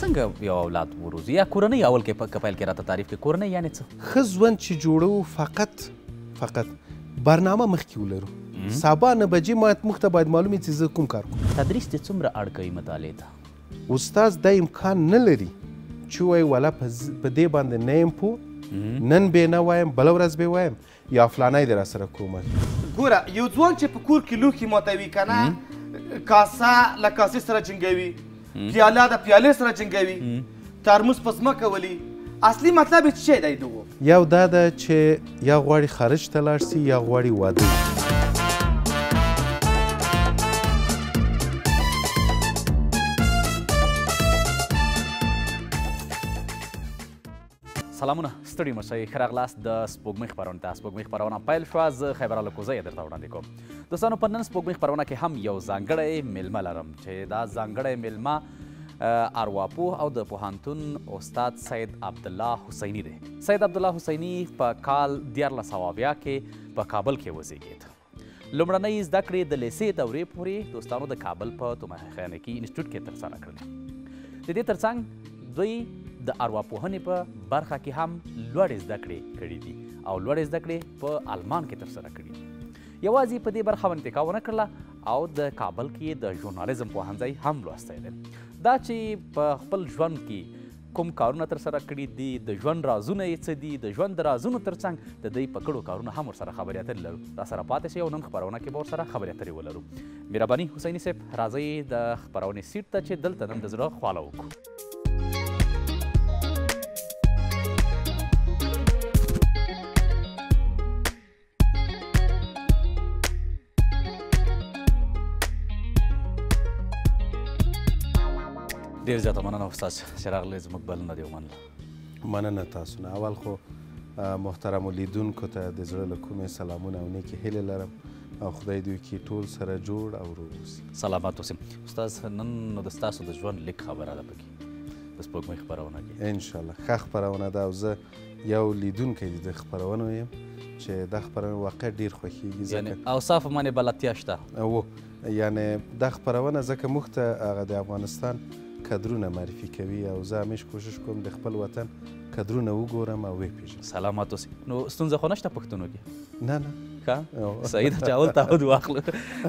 څنګه یو اولاد وروزي یا کورنۍ اول کې په کپایل کې راته تعریف کې کورنۍ یعنی څه ښه ژوند چې جوړو فقط فقط برنامه مخکې ولرو سبا نه بجې ما موږ ته باید معلومې چې زه کوم کار کوم تدریس دې څومره اړ کوي مطالعې ته استاد دا امکان نه لري چې وایي ولا په دې باندې نه یم پوه نن به نه وایم بله ورځ به وایم یا فلانی دی راسره کومک. ګوره یو ځوان چې په کور کې لوښي ماتوي که نه کاسه له کاسې سره جنګوي پیاله د پیالې سره جنګوي ترموز په ځمکه ولي اصلي مطلب یې څه دی دغو یو دا ده چې یا غواړي خارج ته لاړ سي یا غواړي واده سلامونه ستړي مشئ ښه راغلاست د سپوږمۍ خپرونې ته سپوږمۍ خپرونه پیل شوه زه خیبر الکوزه یې درته وړاندې کوم دوستانو په نن سپوږمۍ خپرونه کې هم یو ځانګړی میلمه لرم چې دا ځانګړی میلمه ارواپوه او د پوهنتون استاد سید عبدالله حسیني دی سید عبدالله حسیني په کال دیارلس سوه اویا کې په کابل کې وزیږید لومړنۍ زده کړې د لیسې دورې پورې دوستانو د کابل په تومهخانکي انسټیټوټ کې ترسره کړلې. د دې ترڅنګ دوی د ارواپوهنې په برخه کې هم لوړې زده کړې کړې دي او لوړې زده کړې په آلمان کې ترسره کړې دي. یوازې په دې برخه باندې تکا ونه کړله او د کابل کې د ژورنالیزم پوهنځی هم لوستی دی. دا چې په خپل ژوند کې کوم کارونه تر سره کړي دي، د ژوند رازونه یې څه دي، د ژوند د رازونو تر څنګ د دوی په کړو کارونو هم ورسره خبرې اترې لرو. راسره پاتې شئ او نن خپرونه کې به ورسره خبرې اترې ولرو. مهرباني حسیني صاحب راځئ د خپرونې سیټ ته چې دلته نن د زړه خواله وکړو. ډیر زیاته مننه استاد چې راغلی زموږ بلنه دې ومنله مننه تاسو نه اول خو محترم لیدونکو ته د زړه له کومې سلامونه او نیکې هیلې لرم او خدای دوی کې ټول سره جوړ او روغ اوسي سلامات اوسئ استاد نن نو د ستاسو د ژوند لیک خبره ده پکې د سپوږمۍ خپرونه کې انشاءالله ښه خپرونه ده او زه یو لیدونکی د خپرونو یم چې دا خپرونه واقعا ډیر خوښیږي یعنی اوصاف باندې بلدتیا شته و یعنی دا خپرونه ځکه موږ ته هغه د افغانستان کدرونه معرفي کوي او زه همیش کوشش کوم د خپل وطن کدرونه وګورم او وپیژنم سلامات اوسې نو ستونزه خو نشته پښتنو کې نه نه ښه صحیح ده چې اول تعهد واخلو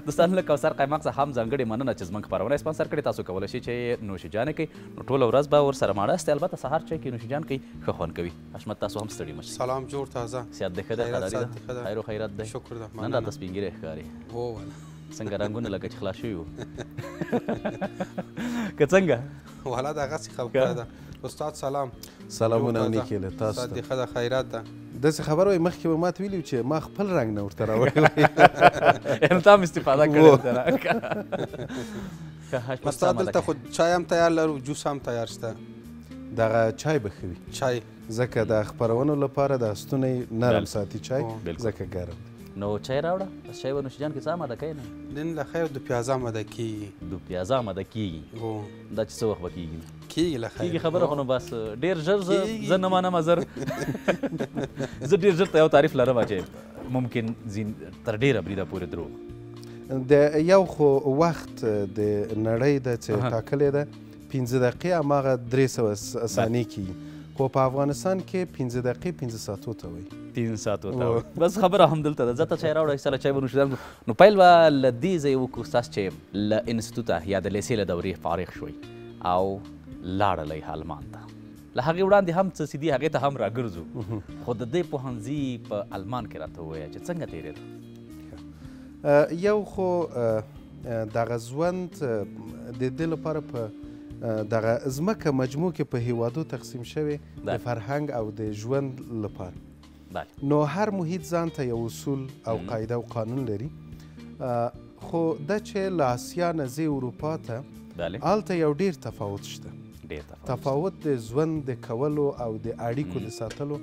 دوستان له کوثر قیماق څخه هم ځانګړې مننه چې زموږ خپرونه یې سپانسر کړې تاسو کولی شئ چې نوشیجانې کړئ نو ټوله ورځ به ورسره ماړه استې البته سهار چای کې نوشیجان کوي ښه خوند کوي حشمت تاسو هم ستړي مشي سلام جوړ تازه سیات دې ښه ده قراري ده خیر او خیرات دی شکر ده نن راته سپین ګیری ښکاري هو ولا څنګه رنگونه لکه چې خلاص شوي وو که څنګه والا دا غسی خبره ده استاد سلام سلامونه او نیکی له تاسو ته صدیقه د خیرات ده داسې خبر وای مخکې به ماته ویلي چې ما خپل رنګ نه ورته راوړی هم تا هم استفاده کړې استاد دلته خو چای هم تیار لرو جوس هم تیار شته دغه چای به ښه وي چای ځکه د خپرونو لپاره دا ستونی نرم ساتي چای ځکه ګرم نو چای راوړه بس چای به نوش جان کې څه آماده کوې نه نن له خیر د پیازه آماده کېږي د پیازه آماده کېږي دا چې څه وخت به کېږي نه کېږي له خیر کېږي خبره خو نو بس ډېر ژر زه زه نه منم زر زه ډېر ژر ته یو تعریف لرم چې ممکن تر ډېره بریده پورې دروغ د یو خو وخت د نړۍ ده چې اها. ټاکلې ده پنځه دقیقې هماغه درې سوه س- ثانیې کېږي خو په افغانستان کې پنځه دقیقې پنځه ساعتو ته وایي پنځه ساعتو ته وایي. بس خبره همدلته ده ځکه چای راوړه سره چای به نوشیدان کړو نو پیل به له دې ځایه وکړو ستاسو چې له انستیتوته یا د لیسې له دورې فارغ شوئ او لاړلئ آلمان ته له هغې وړاندې هم څه څه دي هغې ته هم راګرځو خو د دې پوهنځي په آلمان کې راته ووایه چې څنګه تېرېده یو خو دغه ژوند د دې لپاره په دغه ځمکه مجموع کې په هیوادو تقسیم شوی د فرهنګ او د ژوند لپاره بله. نو هر محیط ځان ته یو اصول او قاعده او قانون لري خو دا چې له اسیا نه ځې اروپا ته هلته یو ډیر تفاوت شته ډیر تفاوت تفاوت د ژوند د کولو او د اړیکو د ساتلو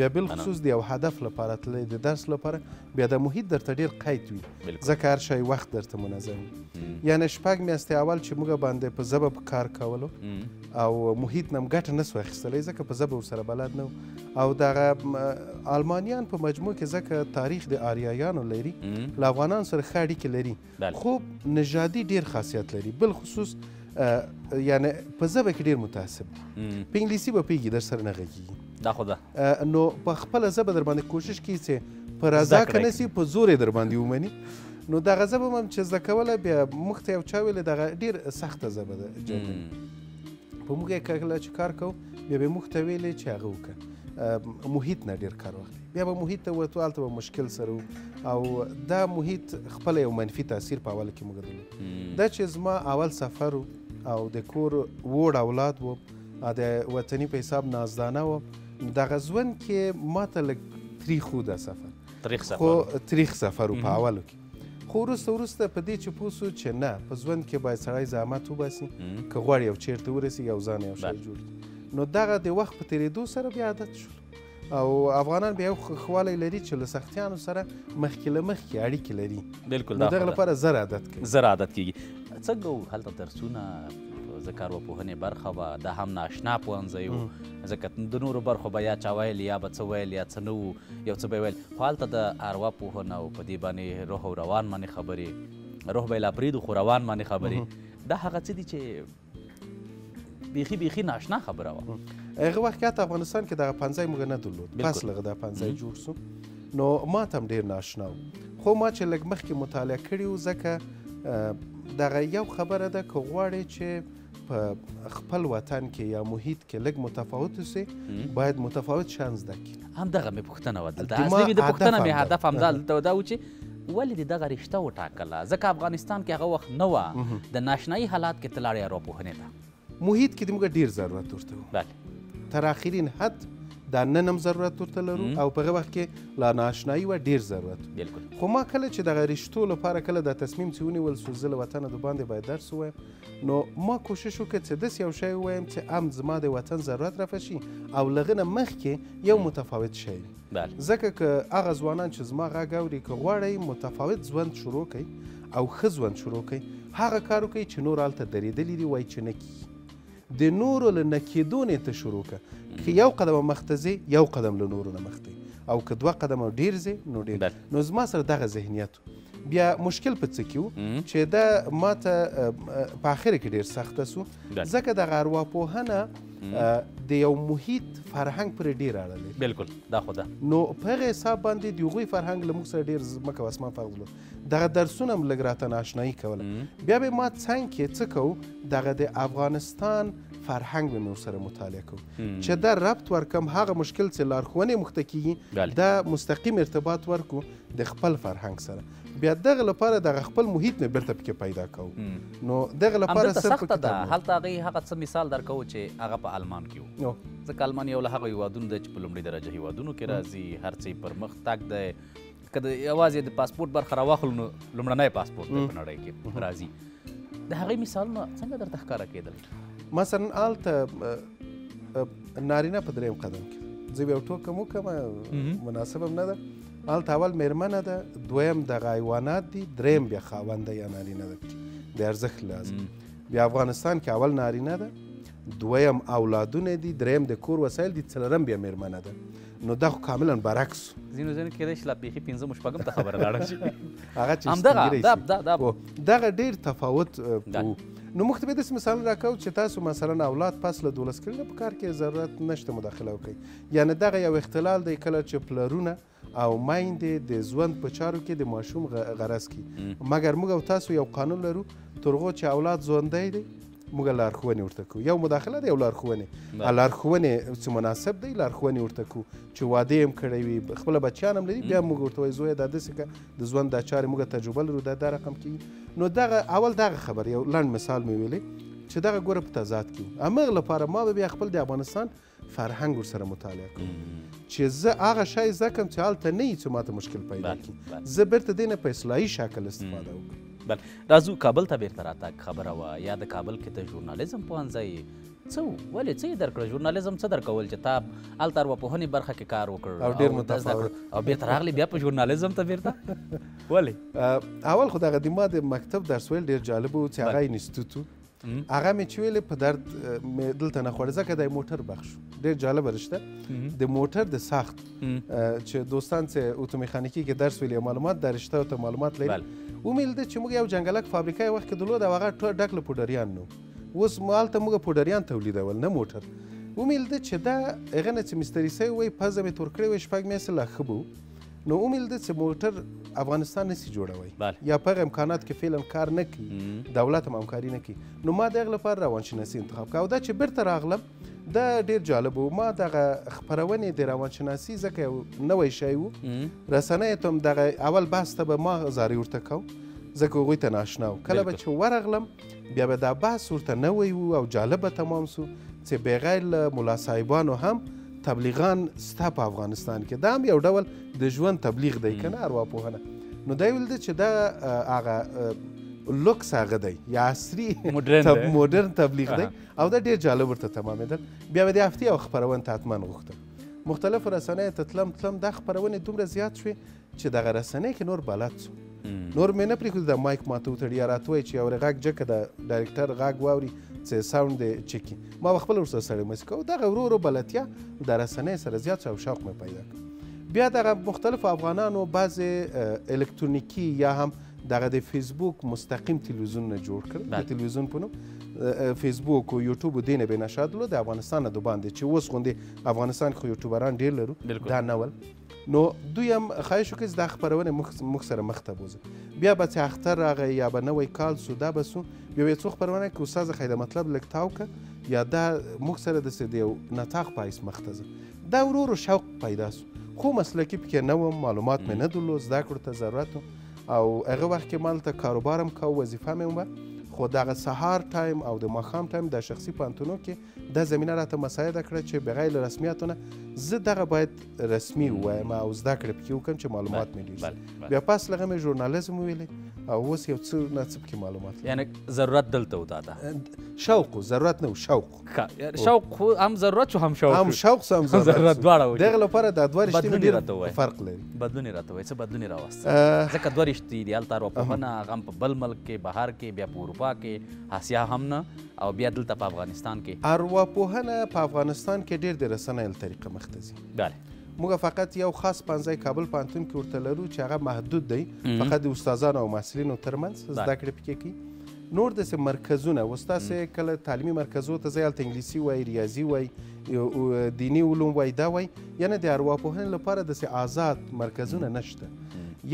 بیا بالخصوص د یو هدف لپاره تللی د درس لپاره بیا د محیط درته ډیر قید وي بالکل. ځکه هر شی وخت درته منظم وي یعنی شپږ میاشتې اول چې موږ باندې په ژبه په کار کولو او محیط نم ګټه نه سو اخیستلی ځکه په ژبه ورسره بلد نه وو او دغه م، آلمانیان په مجموع کې ځکه تاریخ د آریایانو لري له افغانانو سره ښه اړیکې لري خوب نژادي ډېر خاصیت لري بالخصوص یعنی په ژبه کې ډېر متعصب دي په انګلیسي به پوهېږي در سره نه غږېږي دا خو ده نو په خپله ژبه در باندې کوشش کوي چې په رضا که نه سي په زور یې در باندې ومني نو دغه ژبه مم چې زده کوله بیا موږ ته یو چا ویلې دغه ډېر سخته ژبه ده جرمني په موږ یې کله چې کار کوو بیا به یې موږ ته ویلې چې هغه وکړه محیط نه ډېر کار واخلي بیا به محیط ته ورتو هلته به مشکل سره او دا محیط خپل یو منفي تاثیر په اول کې موږ درلود دا چې زما اول سفر او د کور وړ اولاد وو د وطني په حساب نازدانه وو دغه ژوند کې ما ته لږ تریخ و دا سفر تریخ سفر خو تریخ سفر په اولو کې خو وروسته وروسته په دې چې پوه سو چې نه په ژوند کې باید سړی زحمت وباسي که غواړي یو چیرته ورسېږي او ځان یو شی جوړ کړي نو دغه د وخت په تېرېدو سره بیا عادت شول او افغانان بیا یو خوالی لري چې له سختیانو سره مخکې له مخکې اړیکې لري بالکل نو دغه لپاره زر عادت کوي زر عادت کېږي څنګه وو هلته درسونه ځکه کاروپوهنې برخه وه دا هم ناشنا پوهنځی و ځکه د نورو برخو به یا چا ویل یا به څه ویل یا څه نه وو یو څه به ویل خو هلته د اروا پوهنه او په دې باندې روح او روان باندې خبرې روح به یې لا پرېږدو خو روان باندې خبرې دا هغه څه دي چې بیخي بیخي ناشنا خبره وه هغه وخت کې حتی افغانستان کې دغه پنځای موږ نه درلود پس لږ دا پنځای جوړ سو نو ما ته هم ډېر ناشنا و خو ما چې لږ مخکې مطالعه کړي و ځکه دغه یو خبره ده که غواړې چې په خپل وطن کې یا محیط کې لږ متفاوت اوسې باید متفاوت شیان زده کړي همدغه مې پوښتنه وه دلته اصلي مې د پوښتنه مې هدف همدا دلته دا و چې ولې دې دغه رشته وټاکله؟ ځکه افغانستان کې هغه وخت نه وه، د ناشنايي حالات کې ته لاړې ارواپوهنې ته. محیط کې موږ ډېر ضرورت ورته وو. بله. تر اخرین حد دا نن هم ضرورت ورته لرو او په هغه وخت کې لا ناشنايي وه ډېر ضرورت و. بلکل. خو ما کله چې دغه رشتو لپاره کله دا تصمیم چې ونیول شو زه له وطنه دباندې باید درس ووایم نو ما کوشش وکړ چې داسې یو شی ووایم چې هم زما د وطن ضرورت رفع شي او له هغه نه مخکې یو متفاوت شی وي. ځکه که هغه ځوانان چې زما غږ اوري که غواړئ متفاوت ژوند شروع کړئ او ښه ژوند شروع کړئ هغه کار وکړئ چې نور هلته درېدلي دي وایي چې نه کیږي د نورو له نه کېدو نه ته شروع که که یو قدم مخته ځې یو قدم له نورو نه مخته او که دوه قدمه ډېر ځې نو ډېر نو زما سره دغه ذهنیت بیا مشکل په څه کې وو چې دا ماته په اخر کې ډیر سخت سو ځکه د غاروا پوهنه د یو محیط فرهنګ پر ډیر اړه لري بالکل دا خو ده نو په هغه حساب باندې د هغوی فرهنګ له موږ سره ډیر ځمکه او اسمان فرق درلود دغه درسونه هم لږ راته ناشنایي کوله بیا به ما څنګ کې څه کوو دغه د افغانستان فرهنګ به مې ورسره مطالعه کوو چې دا ربط ورکم هغه مشکل چې لارښوونې موږ ته کیږي دا مستقیم ارتباط ورکو د خپل فرهنګ سره بیا دغه لپاره دغه خپل محیط مې بیرته پکې پیدا کاوه نو دغه لپاره صرف سخته ده هلته هغه هغه څه مثال درکوو چې هغه په آلمان کې وو ځکه آلمان یو له هغه هیوادونو دی چې په لومړي درجه هیوادونو کې راځي هر څه پرمختګ دی که د یوازې د پاسپورت برخه راواخلو نو لومړنی پاسپورت دی په نړۍ کې راځي د هغې مثالونه څنګه درته ښکاره کېدل مثلا هلته نارینه په دریم قدم کې زه یو ټوکه مو کومه مناسبه نه ده هلته اول میرمنه ده دویم دغه حیوانات دي دریم بیا خاوند ده یا نارینه ده د ارزښت لحاظ بیا افغانستان کې اول نارینه ده دویم اولادونه دي دریم د کور وسایل دي څلورم بیا میرمنه ده نو دا خو کاملا برعکس ځینو ځینو کېدای شي لا بیخي پنځم شپږم ته خبره لاړه شي هغه چې همدغه دغه ډېر تفاوت نو موږ ته به داسې مثال راکاو چې تاسو مثلا اولاد پس له دولس کلنه په کار کې ضرورت نشته مداخله وکړئ یعنې دغه یو اختلال دی کله چې پلرونه او میندې د ژوند په چارو کې د ماشوم غرض کی مګر موږ او تاسو یو قانون لرو ترغو چې اولاد ژوندی دی موږ لارښوونې ورته کوو یو مداخله دی او لارښوونې لارښوونې چې مناسب دی لارښوونې ورته کوو چې واده یې هم کړی وي خپل بچیان هم لري بیا موږ ورته وایو زویه دا داسې که د ژوند دا چارې موږ تجربه لرو دا دا رقم کېږي نو دغه اول دغه خبر یو لنډ مثال مې ویلی چې دغه ګوره په تضاد کې همغه لپاره ما به بیا خپل د افغانستان فرهنګ ورسره مطالعه کوم چې زه هغه شی زده کړم چې هلته نه وي چې ماته مشکل پیدا کړي زه بیرته دې نه په اصلاحي شکل استفاده وکړم بل راځو کابل ته بیرته راتګ خبره وه یا د کابل کې ته ژورنالیزم پوهنځی څه ولې څه یې درکړه ژورنالیزم څه درکول چې تا هلته ارواپوهنې برخه کې کار وکړ او ډېر متفاوت او بېرته راغلی بیا په ژورنالیزم ته بېرته ولې اول خو دغه د ما د مکتب درس ویل ډېر جالب و چې هغه انسټیټوټ هغه مې چې ویلې په درد مې دلته نه خوړې ځکه د موټر بخش ډېر جالب رشته د موټر د ساخت چې دوستان چې اوتو میخانیکی کې درس ویلې معلومات د رشته او ته معلومات لري ومیل د چې موږ یو جنګلک فابریکه وخت کې دلود او هغه ټول ډک له پودریان نو اوس مال ته موږ پودریان تولیدول نه موټر ومیل د چې دا هغه نه چې مستری سي وای پزه مې تور کړې وای شپږ میسه لا خبو نو امیل ده چې موټر افغانستان نسی جوړوي بله. یا په هغه امکانات کې فعلا کار نه کوي دولت هم همکاري نه کوي نو ما د هغه لپاره روانشناسي انتخاب کړه او دا چې بیرته راغلم دا ډیر جالب و ما دغه خپرونې د روانشناسي ځکه یو نوی شی و رسنیو ته هم دغه اول بحث ته به ما زاری ورته کوم ځکه هغوی ته ناشنا و کله به بالکل. چې ورغلم بیا به دا بحث ورته نوی وو او جالب به تمام سو چې بغیر له ملا صاحبانو هم تبلیغان ستا په افغانستان کې دا هم یو ډول د ژوند تبلیغ دی کنه ارواپوهنه نو دا ویل چې دا هغه لوکس هغه دی یا عصري تب مدرن تبلیغ دی او دا ډیر جالب ورته تمامېدل بیا به د هفتې او خپرونې ته حتما غوښتل مختلفو رسنیو ته تلم تلم دا خپرونې دومره زیات شوې چه دغه رسنۍ کې نور بلد سو نور مې نه پرېښودي دا مایک ماته وتړي یا راته وایي چې یو غږ جکه دا ډایرکټر غږ واوري چې ساوند دی چکي ما به خپله ورسره سړی مسي کوو دغه ورو ورو بلدتیا دا رسنۍ سره زیات سو او شوق مې پیدا کړ بیا دغه مختلفو افغانانو بعضې الکترونیکي یا هم دغه د فیسبوک مستقیم تلویزیونونه جوړ کړل د تلویزیون په نوم فیسبوک او یوټیوب دې نه بې نشادلو د افغانستان نه د باندې چې اوس غوندې افغانستان کې خو یوټیوبران ډېر لرو دا نه ول نو دوی هم خواهش وکړي چې دا خپرونه موږ موږ سره مخ ته بوزي بیا به چې اختر راغی یا به نوی کال سو دا به سو بیا به یې څو خپرونه کې استاد خیره مطلب لږ تاو که یا دا موږ سره داسې د یو نطاق په حیث مخ ته ځه دا ورو ورو شوق پیدا سو خو مسلکي پکې نه وم معلومات مې نه درلود زده کړو ته ضرورت و او هغه وخت کې ما دلته کاروبار هم کاوه وظیفه مې هم وه خو دغه سهار ټایم او د ماښام ټایم د شخصي پوهنتونو کې دا زمینه راته مساعده کړه چې بغیر له رسمیاتو نه زه دغه باید رسمي ووایم او زده کړې پکې وکړم چې معلومات مې ډېر شي بیا پس لغه مې ژورنالیزم ویلې او اوس یو څه نه څه پکې معلومات یعنی ضرورت دلته و دا ده شوق ضرورت نه و شوق شوق هم ضرورت شو هم شوق هم شوق سو هم ضرورت دواړه و دغه لپاره دا دوه رښتینې ډېر فرق لري بدلون یې راته وایي څه بدلون یې راوست ځکه دوه رښتې دي هلته ارواپوهنه هغه هم په بل ملک کې بهر کې بیا په اروپا کې اسیا هم نه او بیا دلته په افغانستان کې. ارواپوهنه په افغانستان کې ډېر د رسنیو له طریقه مخ ته ځي. بله. موږ فقط یو خاص پوهنځی کابل پوهنتون کې ورته لرو چې هغه محدود دی فقط د استادانو او محصلینو ترمنځ زده کړې پکې کوي نور داسې مرکزونه اوس تاسو کله تعلیمي مرکزو ته ځئ هلته انګلیسي وایي ریاضي وایي دیني علوم وایي دا وایي یعنې د ارواپوهنې لپاره داسې آزاد مرکزونه نشته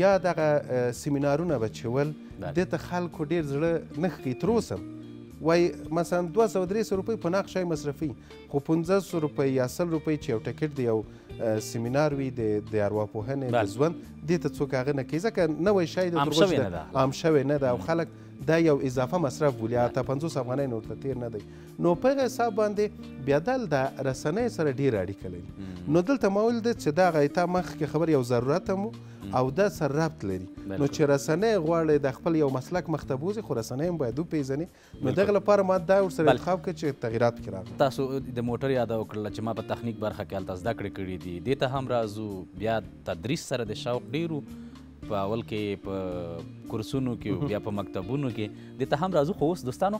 یا دغه سیمینارونه به چې ول دې ته خلکو ډېر زړه نه ښه کوي تر اوسه هم وایي مثلا دوه سوه درې سوه روپۍ په ناخ شای مصرفوي خو پنځه سوه روپۍ یا سل روپۍ چې یو ټکټ د یو سیمینار وي د د ارواپوهنې د ژوند دې ته څوک هغه نه کوي ځکه نوی شی د تروش عام شوی نه ده او خلک دا یو اضافه مصرف بولي حتی پنځوس افغانۍ نور ته تېر نه دی نو په هغه حساب باندې بیا دلته رسنۍ سره ډېره اړیکه لري نو دلته ما ویل چې دغه تا مخکې خبر یو ضرورت هم او دا سر ربط لري نو چې رسنۍ غواړي د خپل یو مسلک مخ ته بوزي خو رسنۍ هم باید وپیژني نو دغه لپاره ما دا ورسره انتخاب کړ چې تغیرات کې راغلم تاسو د موټر یاد وکړله چې ما په تخنیک برخه کې هلته زده کړې کړې دي دې ته هم راځو بیا تدریس سره د شوق ډېر په اول کې په کورسونو کې بیا په مکتبونو کې دې ته هم راځو خو اوس دوستانو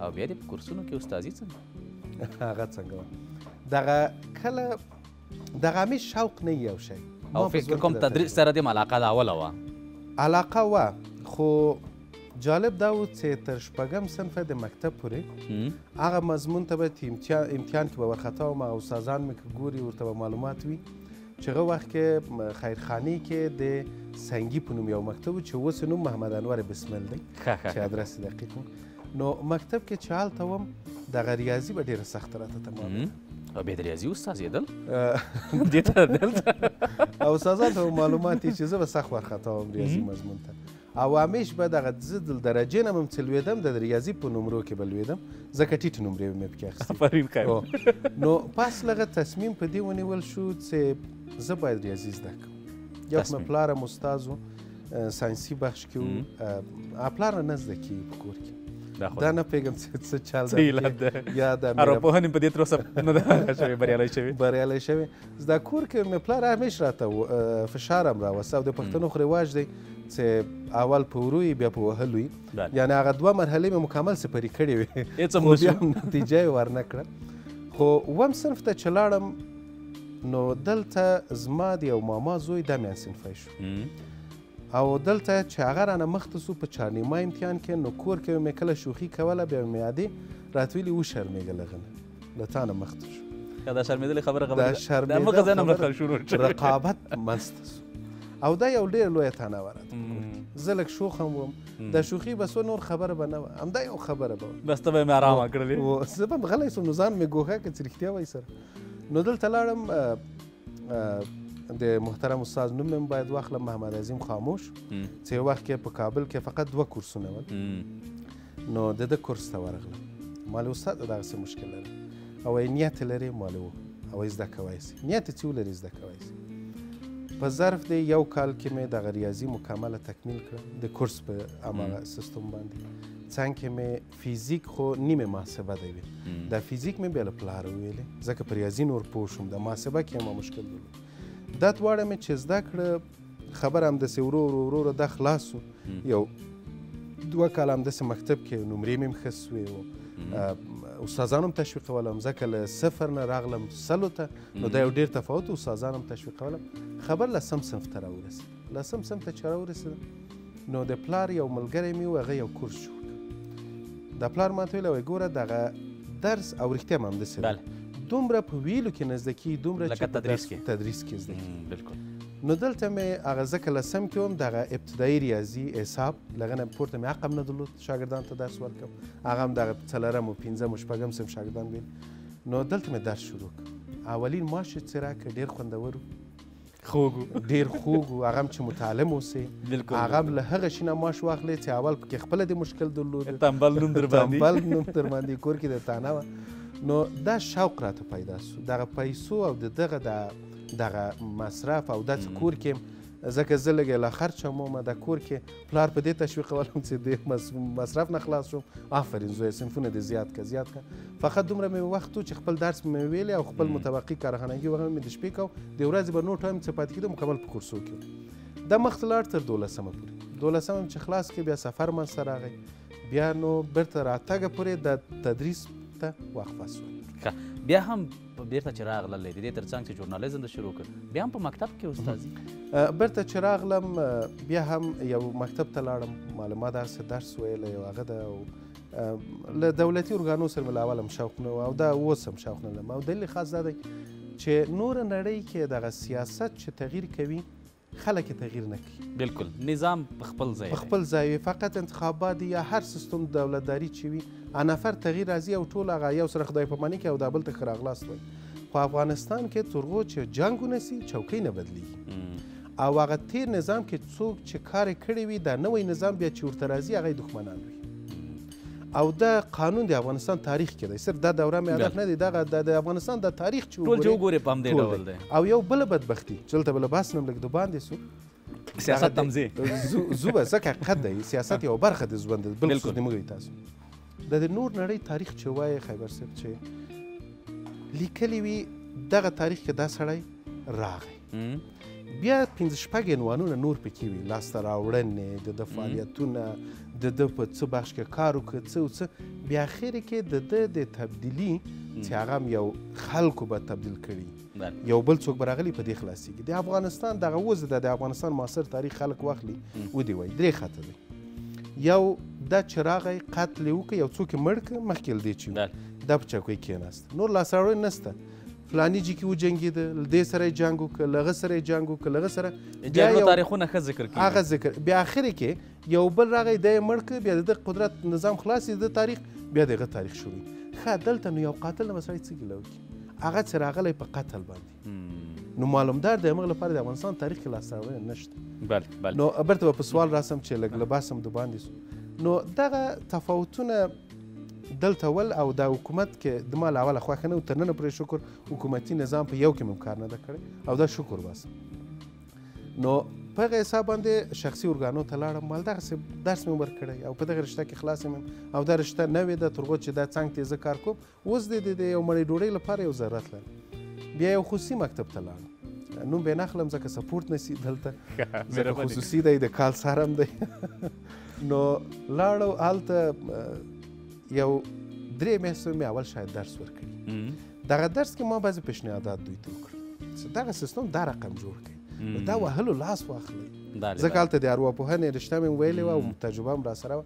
او بیا دې په کورسونو کې استادي څنګه هغه څنګه دغه کله دغه مې شوق نه یو شی او فکر کوم تدریس سره دې علاقه دا اوله وه علاقه وه خو جالب دا و چې تر شپږم صنف د مکتب پورې هغه مضمون ته به امتحان امتحان کې به ورخطا وم هغه استادان مې که ګوري ورته به معلومات وي چې هغه وخت کې خیرخاني کې د سنګي په نوم یو مکتب و چې اوس نوم محمد انور بسمل دی چې ادرس دقیق نو مکتب کې چې هلته وم دغه ریاضي به ډېره سخته راته تمامېده او بیا د ریاضي استاد یېدل دې ته دلته او استادان ته معلومات چې زه به سخت وارخطا وم ریاضي مضمون ته او همېش به دغه زه د درجې نه به هم څه لوېدم د ریاضي په نمرو کې به لوېدم ځکه ټیټې نمرې به مې پکې اخیستې آفرین خیر او نو پس له هغه تصمیم په دې ونیول شو چې زه باید ریاضي زده کړم یو خو مې تصمیم. پلار هم استاد و اه، ساینسي بخش کې و اه، پلار نه زده کېږي په کور کې دا خو دا نه پوهېږم څه څه چل څه ده علت پکې. ده؟ یا د مېرمن- ارواپوهنې په دې تر اوسه نه ده شوې بریالی شوې بریالی شوی زده کور کې مې پلار همیش راته فشار هم راوست او د پښتنو خو رواج دی چې اول په ورو یې بیا په وهلو یې یعنې هغه دوه مرحلې مې مکمل سپري کړې وې خو بیا هم نتیجه یې ورنه کړه خو وم صرف ته چې لاړم نو دلته زما د یو ماما زوی دا میان صنفی شو او دلته چې هغه رانه مخته سو په چارنیمه امتحان کې نو کور کې مې کله شوخي کوله بیا مې یادې راتویلي وشرمېږه لغنه له تا نه مخته شو که دا شرمېدلې خبره خبره دا شرمېدل مخه ځای نه مخه شروع رقابت منځته سو او دا یو ډېر لویه تانه وه راته زه لږ شوخ هم وم د شوخي بس نور خبره به نه وه همدا یو خبره به بس ته به مې ارامه کړلې و زه به هم غلی سوم نو ځان مې ګوښه که څه رښتیا وایي سره نو دلته لاړم د محترم استاد نوم هم باید واخلم محمد عظیم خاموش چې یو وخت کې په کابل کې فقط دوه کورسونه ول نو د ده کورس ته ورغلم ما له استاد دغسې مشکل لري او وایي نیت لري ما له او زده کوای سي نیت چې ولري زده کوای سي په ظرف دی یو کال کې مې دغه ریاضي مکمله تکمیل کړه د کورس په هماغه سیستم باندې څنګ کې مې فزیک خو نیمه محاسبه دی وي دا فزیک مې بیا له پلار ویلې ځکه په ریاضي نور پوه شوم د محاسبه کې ما مشکل درلود دا دواړه مې چې زده کړه خبر همداسې ورو ورو ورو ورو دا خلاص شو یو دوه کاله همداسې مکتب کې نمرې مې هم ښه سوې و استادان هم تشویقولم ځکه له صفر نه راغلم سلو ته نو دا یو ډېر تفاوت استادان هم تشویقولم خبر لسم صنف ته راورسېد لسم صنف ته چې راورسېدم نو د پلار یو ملګری مې و هغه یو کورس جوړ کړ دا پلار ماته ویل وایي ګوره دغه درس او رښتیا هم همداسې ده بله دومره په ویلو کې نه زده کېږي دومره لکه چې په تدریس درس کې. تدریس کې زده کېږي بالکل نو دلته مې هغه ځکه لسم کې وم دغه ابتدایي ریاضي حساب له هغه نه پورته مې حق هم نه درلود شاګردانو ته درس ورکړم هغه هم دغه څلورم و پنځم و شپږم صنف شاګردان ویل نو دلته مې درس شروع کړ اولین ماش یې څه راکړ ډېر خوندور و خوږ و. ډېر خوږ و، هغه هم چې متعلم اوسې، بلکل هغه هم بلکل. له هغه شي نه معاش واخلې چې اول پکې خپله دې مشکل درلود، د تنبل نوم در باندې، تنبل نوم در باندې کور کې دې طعنه وه، نو دا شوق راته پیدا شو، دغه پیسو او د دغه د دغه مصرف او داسې کور کې ځکه زه لږه لا خرچه مومه، دا کور کې پلار په دې تشویقولم چې د مصرف نه خلاص شوم آفرین زوی صنفونه دې زیات که زیات که فقط دومره مې وخت و چې خپل درس مې ویلی او خپل متوقع کارخانګي وغم مې د شپې کو د ورځې به نور ټایم چې پاتې کېده مکمل په کورسو کې دا مخته لاړ تر دولسمه پورې دولسمه چې خلاص کې بیا سفر منځته راغی بیا نو بیرته راتګ پورې د تدریس ته وقفه شو ښه بیا هم بیرته چې راغلل د دې ترڅنګ چې ژورنالیزم د شروع کړ بیا هم په مکتب کې استادي بیرته چې راغلم بیا هم یو مکتب ته لاړم معلومات هسې درس ویل یو هغه ده له دولتي ارګانو سره مې له اوله هم شوق نه او دا اوس هم شوق نه لرم او دلیل خاص دا دی چې نوره نړۍ کې دغه سیاست چې تغییر کوي خلک یې تغییر نه کړي بالکل نظام په خپل ځای په خپل ځای وي فقط انتخابات یا هر سیستم دولتداري چې وي نفر تغییر راځي او ټول هغه یو سره خدای پاماني کوي او دا بل ته ښه راغلاست وایي خو افغانستان کې تر هغو چې جنګ ونه سي چوکۍ نه بدلیږي او هغه تیر نظام کې څوک چې کار کړی وي دا نوی نظام بیا چې ورته راځي هغه دښمنان وي او دا قانون د افغانستان تاریخ کې دی صرف دا دوره مې هدف نه دی دغه د افغانستان دا تاریخ چې ټول چې وګورې په همدې ډول دی او یو بل بدبختی چې دلته بل بحث نم لګ د باندې سو سیاست تمزه زوبه ځکه حقیقت دی سیاست یو برخه د ژوند بل څه دی موږ تاسو د نور نړۍ تاریخ چې وای خیبر صاحب چې لیکلی وی دغه تاریخ کې دا سړی راغی بیا پنځه شپږ عنوانونه نور پکې وي لاسته راوړنې د ده فعالیتونه د ده په څه بخش کې کار وکړ څه او څه بیا اخر کې د ده د تبدیلي چې هغه هم یو خلکو به تبدیل کړي یو بل څوک به راغلي په دې خلاصېږي د افغانستان دغه اوس د افغانستان معاصر تاریخ خلک واخلي ودې وایي درې خطه دی یو دا چې راغی قتل یې وکړ یو څوک یې مړ کړ مخکې له دې چې دا په چوکۍ کېناست نور لاسته راوړنې نشته فلانی جی کې وجنګیده له دې سره یې جنګ وکړ له هغه سره یې جنګ وکړ له هغه سره بیا جګړو یو تاریخونه ښه ذکر کیږي هغه ذکر بیا اخر کې یو بل راغی دی مړ کړ بیا د ده قدرت نظام خلاص د تاریخ بیا د هغه تاریخ شروع ښه دلته نو یو قاتل نه سړی څه ګیله وکړي هغه چې راغلی په قتل باندې نو معلومدار د هغه لپاره د افغانستان تاریخ کې لاسته راوړنه نشته بله بله نو برته به په سوال راسم چې لږ لباس هم د باندې سو نو دغه تفاوتونه دلته ول او دا حکومت که د ما له اوله خوښ نه و تر ننه پرې شکر حکومتي نظام په یو کې مم کار نه ده کړی او دا شکر بس نو په هغه حساب باندې شخصي ارګانو ته لاړم مال دغسې درس مې ورکړی او په دغه رشته کې خلاص یم او دا رشته نوې ده تر هغو چې دا څنګ ته زه کار کوم اوس دې د یو مړۍ ډوډۍ لپاره یو ضرورت لرم بیا یو خصوصي مکتب ته لاړم نوم به نه خلم ځکه سپورت نسی دلته ځکه خصوصي دی د کال سرم دی نو لاړو هلته یو درې میاشتې مې اول شاید درس ورکړي دغه درس کې ما بعضې پیشنهادات دوی ته وکړل چې دغه سیستم دا رقم جوړ کړي دا وهلو لاس واخلئ ځکه هلته د ارواپوهنې رشته مې ویلې وه او تجربه هم راسره وه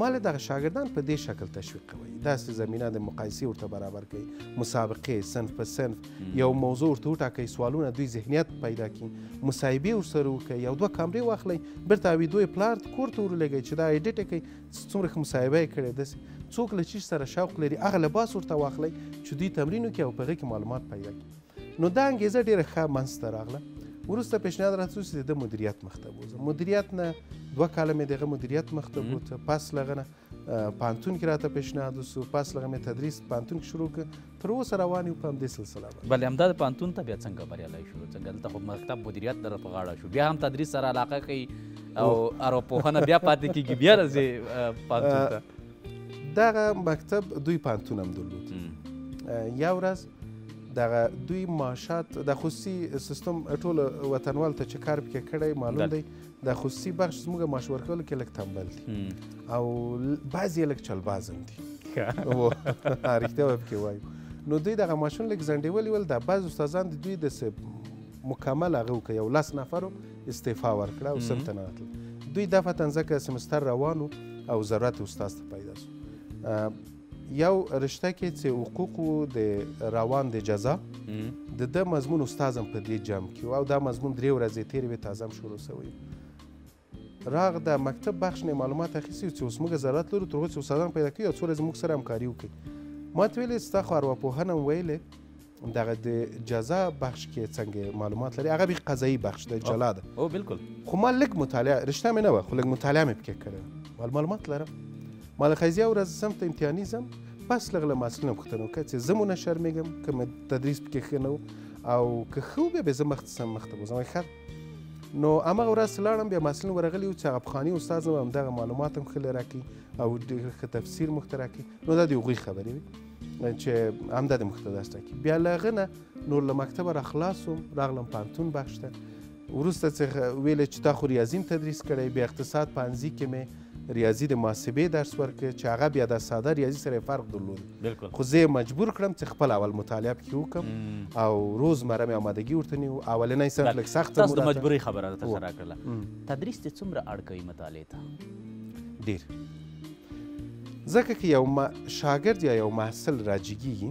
مالې دغه شاګردان په دې شکل تشویق کوئ، داسې زمینه د مقایسې ورته برابر کړئ، مسابقې، صنف په صنف یو موضوع ورته وټاکئ، سوالونه دوی ذهنیت پیدا کړي، مصاحبې ورسره وکړئ، یو دوه کامرې واخلئ، بېرته او ویدیو یې پلار ته کور ته ورولېږئ چې دا ایډیټ یې کړي چې څومره ښه مصاحبه یې کړې، داسې څوک له چیش سره شوق لري هغه لباس ورته واخلئ چې دوی تمرین وکړي او په هغه کې معلومات پیدا کړي. نو دا انګېزه ډېره ښه منځ ته راغله وروسته پیشنهاد راته چې د ده مدیریت مخ ته بوځم مدیریت نه دوه کاله مې دغه مدیریت مخ ته بوته پس له هغه نه پوهنتون کې راته پیشنهاد وسو پس له هغه مې تدریس پوهنتون کې شروع کړ تر اوسه روان یو په همدې سلسله باندې بله همدا د پوهنتون ته بیا څنګه بریالی شو څنګه دلته خو مکتب مدیریت لره په غاړه شو بیا هم تدریس سره علاقه کوي او ارواپوهنه بیا پاتې کېږي بیا راځې پوهنتون ته دغه مکتب دوی پوهنتون هم درلود یو ورځ دغه دوی معاشات د خصوصي سیستم ټول وطنوال ته چې کار پکې کړی معلوم دی د خصوصي بخش زموږ معاش ورکولو کې لږ تنبل دي او بعضې یې لږ چلباز هم دي رښتیا به پکې وایو نو دوی دغه معاشونه لږ ځنډېولي ول دا بعضې استادان د دوی د مکمل هغه وکړه یو لس نفرو استعفا ورکړه او سل ته ننوتل دوی دفعتا ځکه سمستر روان او ضرورت استاد ته پیدا شو یو رشته کې چې حقوق و د روان د جزا د ده مضمون استاد هم په دې جمع کې او دا مضمون درې ورځې تېرې وې تازه هم شروع شوی راغ د مکتب بخش نه معلومات اخیستي چې اوس موږ ضرورت لرو تر هغو چې استادان پیدا کوي او څو ورځې موږ سره همکاري وکړي ما ته ویلې ستا خو ارواپوهنه هم ویلې دغه د جزا بخش کې څنګه معلومات لري هغه به قضایی بخش د جلا ده او بالکل خو ما لږ مطالعه رښتیا مې نه و خو لږ مطالعه مې پکې کړې ول معلومات لرم ما له قضیه ورځ سم ته امتحاني زم بس لږ له محصلینو پوښتنه وکړه چې زه مو نه شرمېږم که مې تدریس پکې ښه نه او که ښه بیا به زه مخ ته سم مخ ته بوزم ښه نو همغه ورځ لاړم بیا محصلین ورغلي وو چې هغه پخواني استاد هم همدغه معلومات هم ښه لري او ډېر ښه تفسیر موږ ته راکړي نو دا د هغوی خبرې وي چې همدا د مخته درس ټاکي بیا له هغه نه نور له مکتبه را خلاص وم راغلم پوهنتون بخش ته وروسته څخه ویل چې تا خو ریاضي هم تدریس کړی بیا اقتصاد پوهنځي کې مې ریاضي د محاسبې درس ورکړ چې هغه بیا د ساده ریاضي سره فرق درلود بلکل خو زه مجبور کړم چې خپل اول مطالعه پکې وکړم او روزمره مې آمادګي ورته نیو اولنی صنف لږ سخت تاسو د مجبورۍ خبره راته سره کړله تدریس دې څومره اړ کوي مطالعې ته ډېر ځکه که یو شاګرد یا یو محصل راجګیږي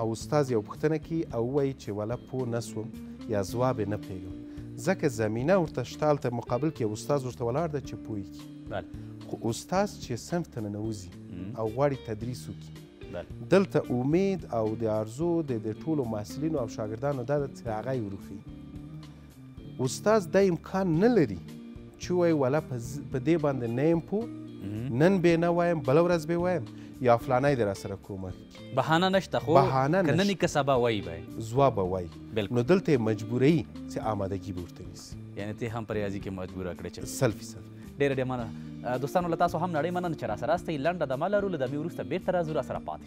او استاد یو پوښتنه کوي او وایي چې ولا پوه نه سوم یا ځواب یې نه پوهېږم ځکه زمینه ورته شته هلته مقابل کې یو استاد ورته ولاړ ده چې پوه کړي خو استاد چې صنف ته ننوځي او غواړي تدریس وکړي دلته امید او د ارزو د ټولو محصلینو او شاګردانو دا ده چې هغه یې وروښيي استاد دا امکان نه لري چې وای ولا په دې باندې نه یم پو نن به نه وایم بل ورځ به وایم یا فلانای در سره کومک بهانه نشته خو بهانه نشته کنه که سبا وای به زوا به وای نو دلته مجبوري چې آمادګي ورته نیسي یعنی ته هم پریازي کې مجبور کړې چې سل فیصد ډېر ډېر مننه دوستانو له تاسو هم نړۍ مننه چې راسره استئ لنډه دمه لرو له دمې وروسته بېرته راځو راسره پاتې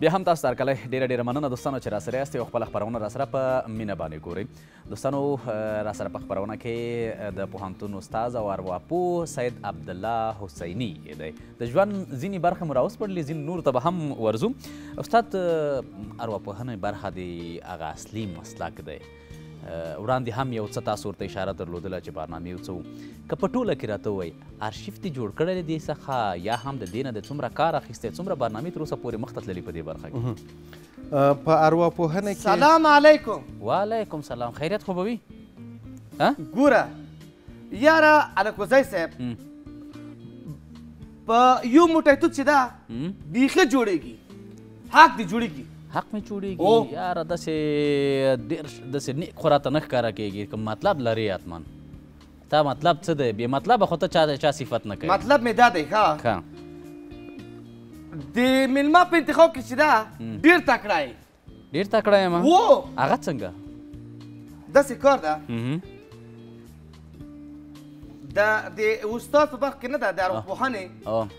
بیا هم تاسو ته هرکلی ډېره ډېره مننه دوستانو چې راسره یاست او خپله خپرونه راسره په مینه باندې ګورئ دوستانو راسره په خپرونه کې د پوهنتون استاد او ارواپوه سید عبدالله حسیني دی د ژوند ځینې برخې مو راوسپړلې ځینې نور ته به هم ورځو استاد ارواپوهنې برخه دی هغه اصلي مسلک دی وړاندې هم یو څه تاسو ورته اشاره درلودله چې برنامې یو څه که په ټوله کې راته ووایي ارشیف دې جوړ کړی دی څخه یا هم د دې نه د څومره کار اخیستی څومره برنامې تر اوسه پورې مخته تللي په دې برخه کې په ارواپوهنه کې سلام علیکم وعلیکم سلام خیریت خو به وي ګوره یاره الکوزی صاحب په یو موټی توت چې ده بیخه جوړیږي حق دی جوړیږي حق مې جوړیږي یاره داسې ډېر داسې نیک خو راته نه ښکاره کېږي که مطلب لرې حتما ستا مطلب څه دی بې مطلبه خو ته چا د چا صفت نه کوې مطلب مې دا دی ښه ښه د میلمه په انتخاب کې چې ده ډېر تکړه یې ډېر تکړه یم و هغه څنګه داسې کار ده د د استاد په برخه کې نه ده د ارواپوهنې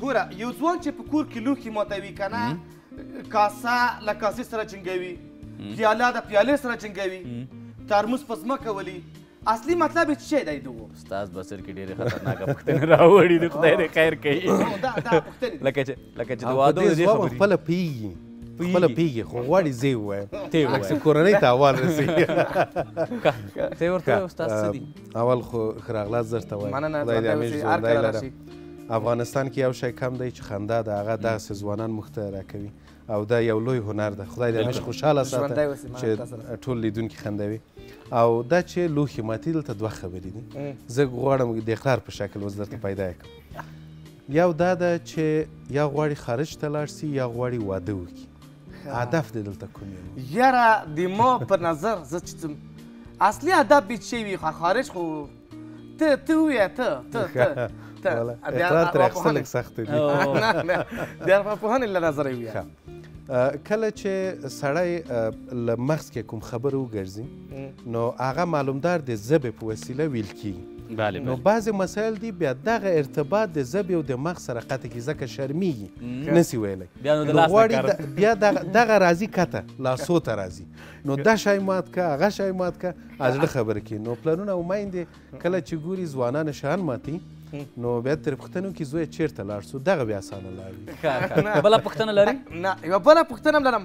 ګوره یو ځوان چې په کور کې لوښي ماتوي که نه کاسه له کاسې سره جنګوي پیاله د پیالې سره جنګوي ترموز په ځمکه ولي اصلي مطلب یې څه دی دغو استاد بصیر کې ډېرې خطرناکه پوښتنې راوړي دي خدای دې خیر کوي لکه چې لکه چې د واده دې خبرې خپل پیږي خپل پیږي خو غواړي زی وای ته وای کورنۍ ته اول رسي ته ورته استاد سدي اول خو ښه راغلاست درته وایم مننه خدای دې همیش ژوندی لره افغانستان کې یو شی کم دی چې خندا ده هغه داسې ځوانان موږ ته راکوي او دا یو لوی هنر ده خدای دې همیشه خوشحاله ساته چې ټول لیدونکي خندوي او دا چې لوښي ماتي دلته دوه خبرې دي زه غواړم د اقرار په شکل اوس درته پیدا کړم یو دا ده چې یا غواړي خارج ته لاړ سي یا غواړي واده وکړي هدف دې دلته کوم یو یاره د ما په نظر زه چې څوم اصلي هدف دې چې وي خو خارج خو ته ته ووایه ته ته ته ته د اقرار ترې اخیستل لږ سخت دي نه نه د ارواپوهنې له نظره ووایه کله چې سړی له مغز کې کوم خبره وګرځي نو هغه معلومدار د زبې په وسیله ویل کیږي. بله بله. نو بعضې مسایل دي بیا دغه ارتباط د زبې او د مغز سره قطع کیږي ځکه شرمیږي نسي ویلی بیا نو د لاس نه کار اخلي. بیا دغه راځي کته لاسو ته راځي نو دا شای مات که هغه شای مات که از زړه خبرې کوي نو پلرونه او میندې کله چې ګوري ځوانان شیان ماتوي نو بیا ترې پوښتنه وکړي زویه چیرته لاړ سو دغه بیا اسانه لار وي. ښه ښه بله پوښتنه لري؟ نه یوه بله پوښتنه هم لرم.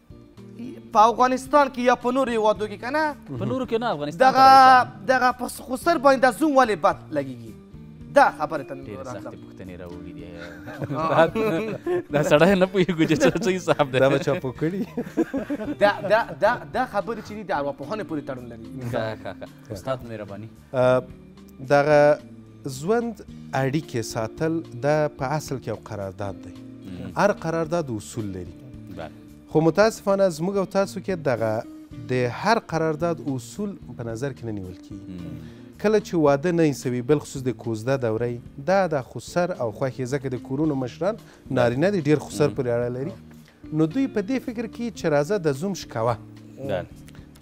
په افغانستان کې یا په نورو هیوادو کې کنه په نورو کې نه افغانستان دغه دغه په خسر باندې د زوم ولې بد لګیږي دا خبره ته ډېر سخت پوښتنې راوړي دي دا سړی نه پوهېږو چې څه صحیح صاحب دی دا به چا پوه کړي دا دا دا دا خبرې چې دي د ارواپوهنې پورې تړون لري ښه ښه ښه استاد مهرباني دغه ژوند اړیکې ساتل دا په اصل کې یو قرارداد دی هر قرارداد اصول لري خو متاسفانه زموږ او تاسو کې دغه د هر قرارداد اصول په نظر کې نه نیول کیږي کله چې واده نه سوي بل خصوص د کوزده دوره دا د خسر او خوښې ځکه د کورونو مشران نارینه دي ډیر خسر پورې اړه لري نو دوی په دې فکر کې چې راځه د زوم شکوه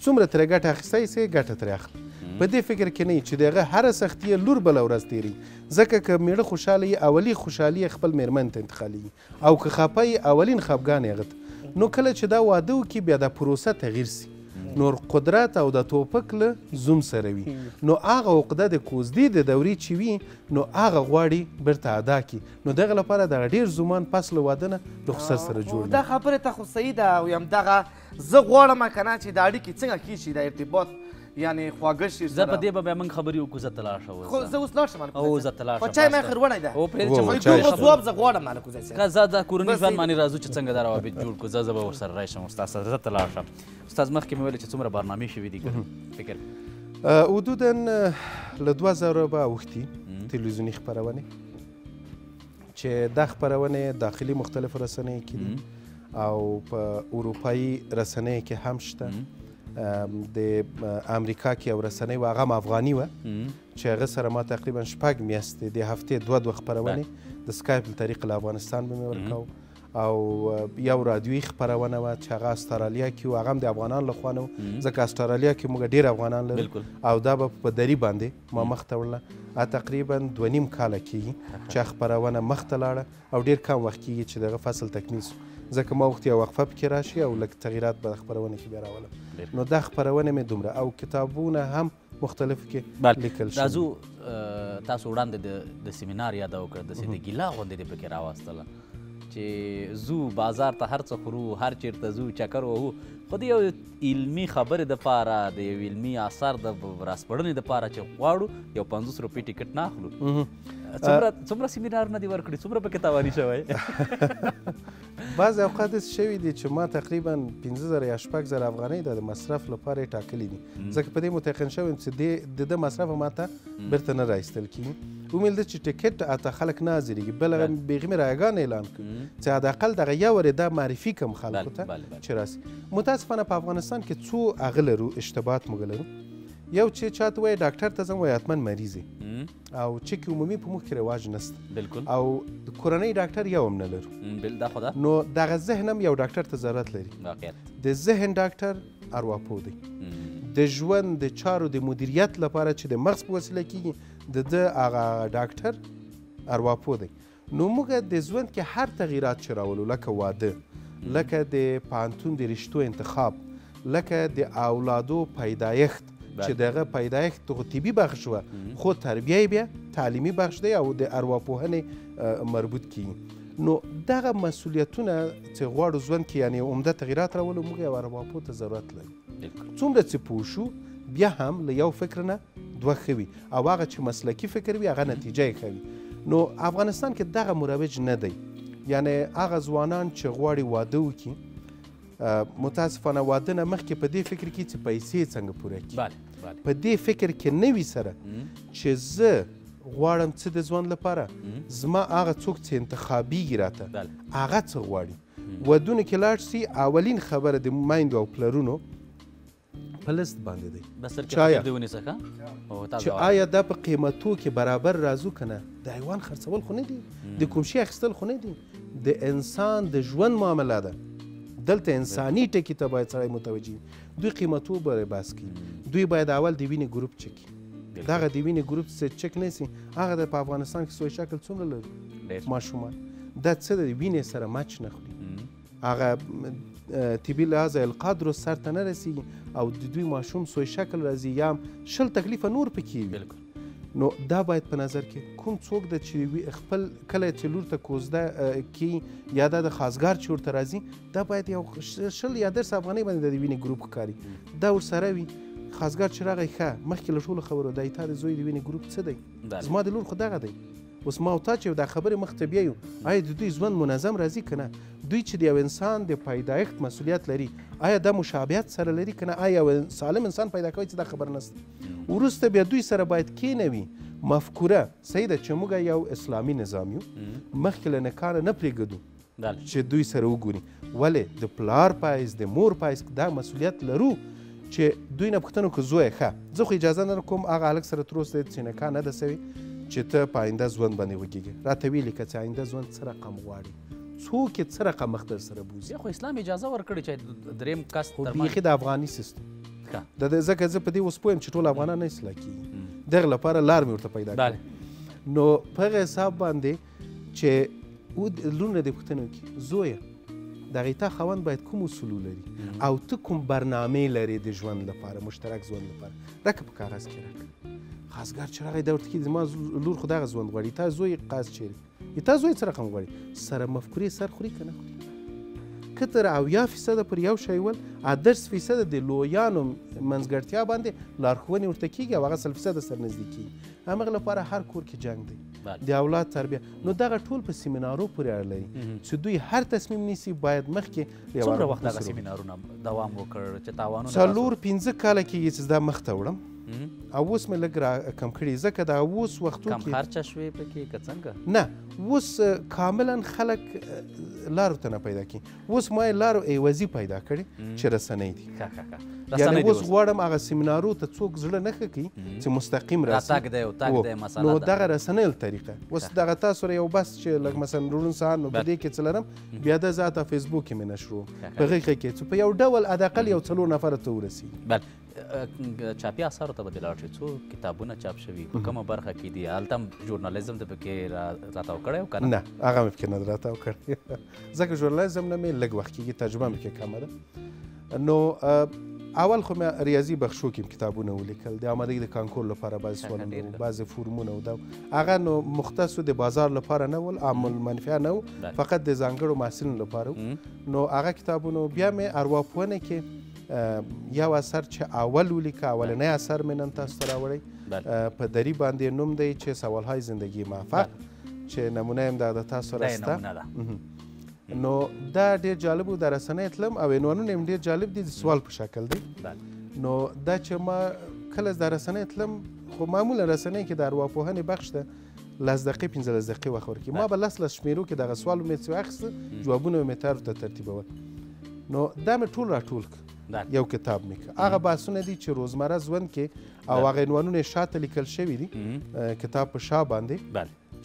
څومره ترې ګټه اخیستی سې ګټه ترې اخله په دې فکر کې نه چې د هغه هره سختي یې لور بله ورځ تېري ځکه که میړه خوشاله یې اولي خوشحالي یې خپل میرمن ته انتقالېږي او که خپه یې اولین خپګان یې هغه ته نو کله چې دا واده وکړي بیا دا پروسه تغیر سي نور قدرت او د توپک له زوم سره وي نو هغه عقده د کوزدې د دورې چې وي نو هغه غواړي بیرته ادا کړي نو دغه لپاره دغه ډیر زومان پس له واده نه رخصت سره جوړ دا خبره ته خو صحیح ده او یم دغه زه غواړم کنه چې دا اړیکې څنګه کی شي دا ارتباط یعنی خواږه شي زه په دې به موږ خبرې وکړو زه تلاړ شم خو زه اوس لاړ شم او زه تلاړ شم چای مې خر وړی ده او پرې چې مې دوه ځواب زه غواړم مال کو زه که زه د کورنۍ ژوند باندې راځو چې څنګه دا روابط جوړ کو زه زه به ورسره راشم استاد سره زه تلاړ شم استاد مخکې مې ویل چې څومره برنامې شوې دي فکر حدودا له 2000 به اوختي تلویزیوني خبرونه چې دا خپرونې داخلي مختلفو رسنیو کې دي او په اروپایي رسنیو کې هم شته د امریکا کې یو رسنۍ وه هغه هم افغاني وه چې هغه سره ما تقریبا شپږ میاشتې د هفتې دوه دوه خپرونې د سکایپ له طریق له افغانستان به مې ورکاو او یو رادیوي خپرونه وه چې هغه استرالیا کې و هغه هم د افغانان لخوا نه و ځکه استرالیا کې موږ ډېر افغانان لرو او دا به په دري باندې ما مخ ته وړله ا تقریبا دوه نیم کاله کیږي چې خپرونه مخ ته لاړه او ډیر کم وخت کیږي چې دغه فصل تکمیل شو ځکه ما وخت یو وقفه پکې راشي او لږ تغیرات به خپرونه کې بیا راولم نو دا خپرونه مې دومره او کتابونه هم مختلف کې لیکل شوی تاسو تاسو وړاندې د سیمینار یاد وکړ د سیده ګیلا غوندې پکې راوستله چې ځو بازار ته هر څه خورو هر چیرته ځو چکر وهو خو د یو علمي خبرې دپاره د یو علمي آثار د راسپړنې دپاره چې غواړو یو پنځوس روپۍ ټکټ نه اخلو څومره څومره سیمینارونه دي ورکړي څومره پکې تاواني شوی بعضې اوقات داسې شوي دي چې ما تقریبا پنځه زره یا شپږ زره افغانۍ د مصرف لپاره یې ټاکلي دي ځکه په دې متیقن شوی یم چې د ده مصرف ما ته بیرته نه راایستل کیږي ومیل ده چې ټیکټ اته خلک نه حاضرېږي بل بیغي مې رایګان اعلان کړ چې حداقل دغه یو ورې دا معرفي کم خلکو ته چې راسي متاسفانه په افغانستان کې څو هغه لرو اشتباهات موږ لرو یو چې چاته وایي ډاکټر ته ځم وایي حتما مریض او چک عمومي په موږ کې رواج نشته بالکل او کورنۍ ډاکټر یو هم نه لرو دا خو ده نو دغه ذهن هم یو ډاکټر ته ضرورت لري واقعیت د ذهن ډاکټر ارواپوه دی د ژوند د چارو د مدیریت لپاره چې د مغز په وسیله کیږي د ده هغه ډاکټر ارواپوه دی نو موږ د ژوند کې هر تغییرات چې راولو لکه واده لکه د پوهنتون د رشتو انتخاب لکه د اولادو پیدایښت چې د هغه پیدایښت خو طبي بخش وه خو تربیه یې بیا تعلیمي بخش دی او د ارواپوهنې مربوط کی نو دغه مسولیتونه چې غواړو ژوند کې یعنی عمده تغییرات راولو موږ یو ارواپوه ته ضرورت لرو څومره چې پوه شو بیا هم له یو فکر نه دوه ښه وي او هغه چې مسلکي فکر وي هغه نتیجه یې ښه وي نو افغانستان کې دغه مروج نه دی یعنی هغه ځوانان چې غواړي واده وکړي متاسفانه واده نه مخکې په دې فکر کې چې پیسې څنګه پوره کړي بله بله په دې فکر کې نه وي سره چې زه غواړم څه د ژوند لپاره زما هغه څوک چې انتخابیږي راته هغه څه غواړي ودونه کې لاړ سي اولین خبره د میندو او پلرونو په لست باندې دی چې آیا دا په قیمتو کې برابر راځو که نه د حیوان خرڅول خو نه دي د کوم شي اخیستل خو نه دي د انسان د ژوند معامله ده دلته انساني ټکي ته باید سړی متوجه دوی قیمتو باندې بحث کوي دوی باید اول د وینې ګروپ چک کړي دغه د وینې ګروپ څه چک نه سي هغه د په افغانستان کې سوی شکل څومره لري ماشومان دا څه د وینې سره مچ نه خوري هغه طبي لحاظ القا درست سر ته نه رسیږي او د دوی ماشوم سوی شکل راځي یا هم شل تکلیفه نور پکې وي بالکل نو دا باید په نظر کې کوم څوک د چې خپل کله چې لور ته کوزده کې یا د خاصګار چې ورته راځي دا باید یو شل یا درس افغانۍ باندې د وینې ګروپ ښکاري دا ورسره وي خاصګار چې راغی ښه مخکې له ټولو خبرو دی تا د زوی د وینې ګروپ څه دی زما د لور خو دغه دی اوس ما او تا چې دا خبرې مخ ته بیایو، آیا د دوی ژوند منظم راځي که نه؟ دوی چې د یو انسان د پیدایښت مسؤلیت لري، آیا دا مشابهت سره لري که نه؟ آیا یو سالم انسان پیدا کوي چې دا خبره نشته؟ وروسته بیا دوی سره باید کینوي، مفکوره، صحیح ده چې موږ یو اسلامي نظام یو، مخکې له نکاح نه نه پرېږدو. چې دوی سره وګوري ولې د پلار په حیث د مور په حیث دا مسؤلیت لرو چې دوی نه پوښتنه وکړو زویه ښه زه خو اجازه نه کوم هغه هلک سره تر اوسه چې نکاح نه ده سوې چې ته په آینده ژوند باندې وږېږې راته ویې لیکه چې آینده ژوند څه رقم غواړي څوک یې څه رقم مخ در سره بوځي خو اسلام اجازه ورکړې چې دریم کس خو بیخي د افغاني سیستم د ځکه زه په دې اوس پوهیم چې ټول افغانان نه اصلاح کېږي دغه لپاره لار مې ورته پیدا کړې نو په هغه حساب باندې چې ود لونه دې پوښتنه کی زویه دغه تا خوند باید کوم اصول لري او ته کوم برنامه لري د ژوند لپاره مشترک ژوند لپاره راکه په کاغذ کې راکه خاصګر چې راغی دا ورته کې زما لور خو دغه ژوند غواړي تا زوی قاز چیرې تا زوی څه رقم غواړي سره مفکورې سر خوري که نه خوري که تر اویا فیصده پر یو شی ول درس فیصده د لویانو منځګړتیا باندې لارښوونې ورته کیږي او هغه سل فیصده سره نږدې کیږي همغه لپاره هر کور کې جنګ دی د اولاد تربیه نو دغه ټول په سیمینارو پورې اړه لري چې دوی هر تصمیم نیسي باید مخکې څومره وخت دغه سیمینارونه دوام وکړ چې تاوانونه څلور پنځه کاله کېږي چې دا مخته وړم او اوس مې لږ را کم کړي ځکه دا اوس وختو کې کم خرچه شوې پکې که څنګه نه اوس کاملا خلک لارو ته نه پیدا کړي اوس ما لار عوضي پیدا کړې چې رسنۍ دي ښه ښه ښه یعنی رسنۍ دې اوس اوس غواړم هغه سیمینارو ته څوک زړه نه ښه کوي چې مستقیم راسي راتګ دی او تګ او دی مسله نو ده دغه رسنیو له طریقه اوس ښه. دغه تاسو سره یو بس چې لږ مثلا روڼ سهار نو په بله. دې کې څه لرم بیا ده زه حتی فیسبوک کې مې نشروم ښه. په هغې کې چې په یو ډول حداقل یو څلور نفره ته ورسي بله اه، اه، چاپي اثارو ته به دې لاړ شي څو کتابونه چاپ شوي په کومه برخه کې دي هلته هم ژورنالیزم ته پکې را- راتاو کړی او که نه نه هغه مې پکې نه درته وکړ ځکه ژورنالیزم نه مې لږ وخت کېږي ترجمه مې کې کمه ده نو اول خو مې ریاضي بخشو کې کتابونه ولیکل د آمادګي د کانکور لپاره بعضې سوالونه وو بعضې فورمونه وو دا هغه نو مختص د بازار لپاره نه ول عام المنفعه نه وو فقط د ځانګړو محصلینو لپاره نو هغه کتابونو بیا مې ارواپوهنه کې یو اثر چې اول ولیکه اولنی اثر مې نن تاسو ته راوړی په دری باندې نوم دی چې سوالهای زندگی موفق چې نمونه هم دا د تاسو سره شته نو دا ډیر جالب و د رسنۍ تلم او عنوانونه هم ډیر جالب دي د سوال په شکل دی نو دا چې ما کله د رسنۍ تلم خو معمولا رسنۍ کې د ارواپوهنې بخش ده لس دقیقې پنځلس دقیقې وخت ورکړي ما به لس لس شمېرو کې دغه سوال مې څه اخیسته جوابونه مې تر ته ترتیبول نو دا مې ټول راټول کړ یو کتاب مې کړ هغه بحثونه دي چې روزمره ژوند کې او هغه عنوانونه یې شاته لیکل شوي دي کتاب په شا باندې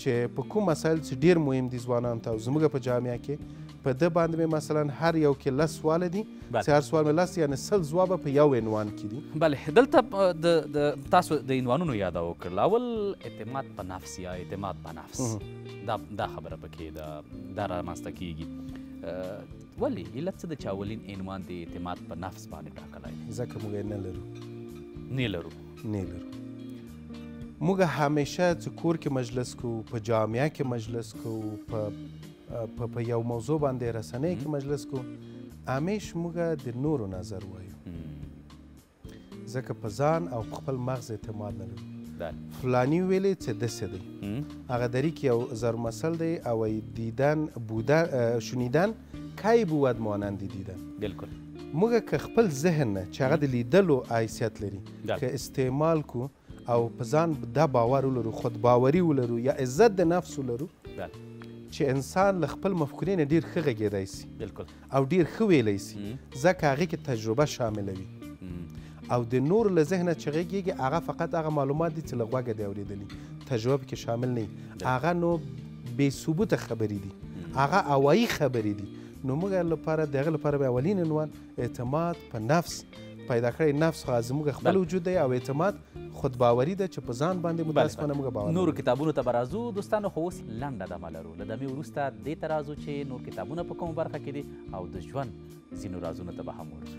چې په کوم مسایل چې ډیر مهم دي ځوانان ته او زموږ په جامعه کې په ده باندې مې مثلا هر یو کې لس سوال دي چې هر سوال مې لس یعنې سل ځواب په یو عنوان کې دي بله دلته د د تاسو د عنوانونو یاده وکړل اول اعتماد په نفس یا اعتماد په نفس دا دا خبره پکې ده دا رامنځته کیږي ولې علت څه د چاولین عنوان د اعتماد په نفس باندې ټاکلی دی؟ ځکه موږ یې نه لرو. نه لرو. نه لرو. موږ همیشه چې کور کې مجلس کوو، په جامعه کې مجلس کوو، په په یو موضوع باندې رسنۍ کې مجلس کوو، همیش موږ د نورو نظر وایو. ځکه په ځان او په خپل مغز اعتماد نه لري فلانی ویلی چې دسې دی هغه دری کې یو زر مسل دی او دیدن بودن شنیدن کای بود مانند دیدن بالکل موږ که خپل ذهن نه چې هغه د لیدلو حیثیت لري که استعمال کو او په ځان دا باور ولرو خود باوري ولرو یا عزت د نفس ولرو بله چې انسان له خپل مفکورې نه ډیر ښه غږیدای سي بالکل او ډیر ښه ویلی سي ځکه هغه کې تجربه شامله وي او د نور له ذهنه چې غږیږي هغه فقط هغه معلومات دي چې له غوږه دی اوریدلی تجربه کې شامل نه هغه نو بې ثبوته خبرې دي هغه هوایي خبرې دي نو موږ لپاره د هغه لپاره به اولین عنوان اعتماد په نفس پیدا کړی نفس خو زموږ خپل بله. وجود دی او اعتماد خود باوري ده چې په ځان باندې بله، متاسفانه بله. موږ باور نورو لرو. کتابونو ته به راځو دوستانو خو اوس لنډه دمه لرو له دمې وروسته دې ته راځو چې نور کتابونه په کومه برخه کې دي او د ژوند ځینو رازونو ته به هم ورځو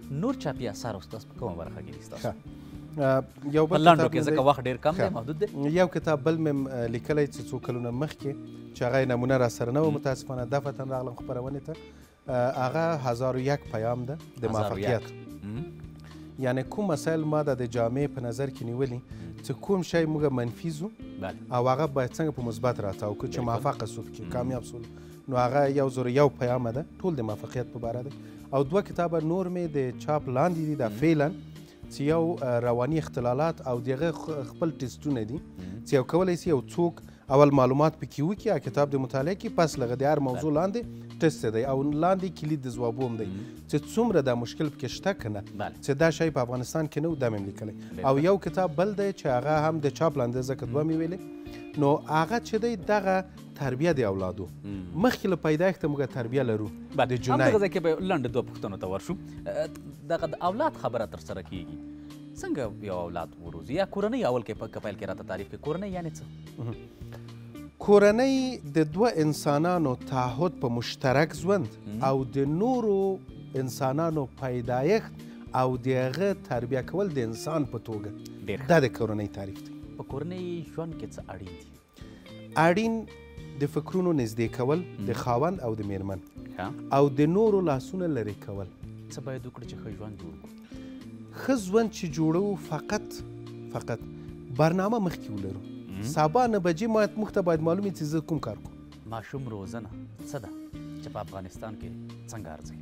نور چاپي اثار استاد په کومه برخه کې دي ستاسو یو بل لاندو کې ځکه وخت ډیر کم دی محدود دی یو کتاب بل مم لیکلی چې څو کلونه مخکې چې هغه نمونه را سره نه و متاسفانه دفعتا راغلم خپرونې ته هغه هزار و یک پیام ده د موفقیت یعنی کوم مسائل ما د جامعه په نظر کې نیولي چې کوم شی موږ منفیزو او هغه باید څنګه په مثبت راتاو کو چې موفق سوب کې کامیاب سول نو هغه یو زر یو پیام ده ټول د موفقیت په باره ده او دوه کتابه نور مې د چاپ لاندې دي دا فعلا چې یو رواني اختلالات او دغه خپل ټیسټونه دي چې یو کولای شي یو څوک اول معلومات پکې وکړي او کتاب د مطالعه کې پس لغه د هر موضوع لاندې ټیسټ دی او لاندې کلید د ځواب هم دی چې څومره دا مشکل پکې شته کنه چې دا شی په افغانستان کې نو دمه لیکلی او یو کتاب بل دی چې هغه هم د چاپ لاندې ځکه دوه مې ویلې نو هغه چې دی دغه تربیه د اولادو مخکې له پیدایښته موږ تربیه لرو د جنۍ همدغه ځای کې به لنډ دوه پوښتنو ته ورشو دغه د اولاد خبره تر سره کیږي څنګه یو اولاد وروزي یا کورنۍ اول کې په کپایل کې راته تعریف کې کورنۍ یعنی څه کورنۍ د دوه انسانانو تعهد په مشترک ژوند او د نورو انسانانو پیدایښت او د هغه تربیه کول د انسان په توګه دا د کورنۍ تعریف دی په کورنۍ ژوند کې څه اړین دي اړین د فکرونو نږدې کول د خاوند او د میرمن او د نورو لاسونه لرې کول څه باید وکړو چې ښه ژوند جوړ کړو ښه ژوند چې جوړوو فقط فقط برنامه مخکې ولرو سبا نه بجې ما موږ ته باید معلوم چې زه کوم کار کوم ماشوم روزنه څه ده چې په افغانستان کې څنګه ارزي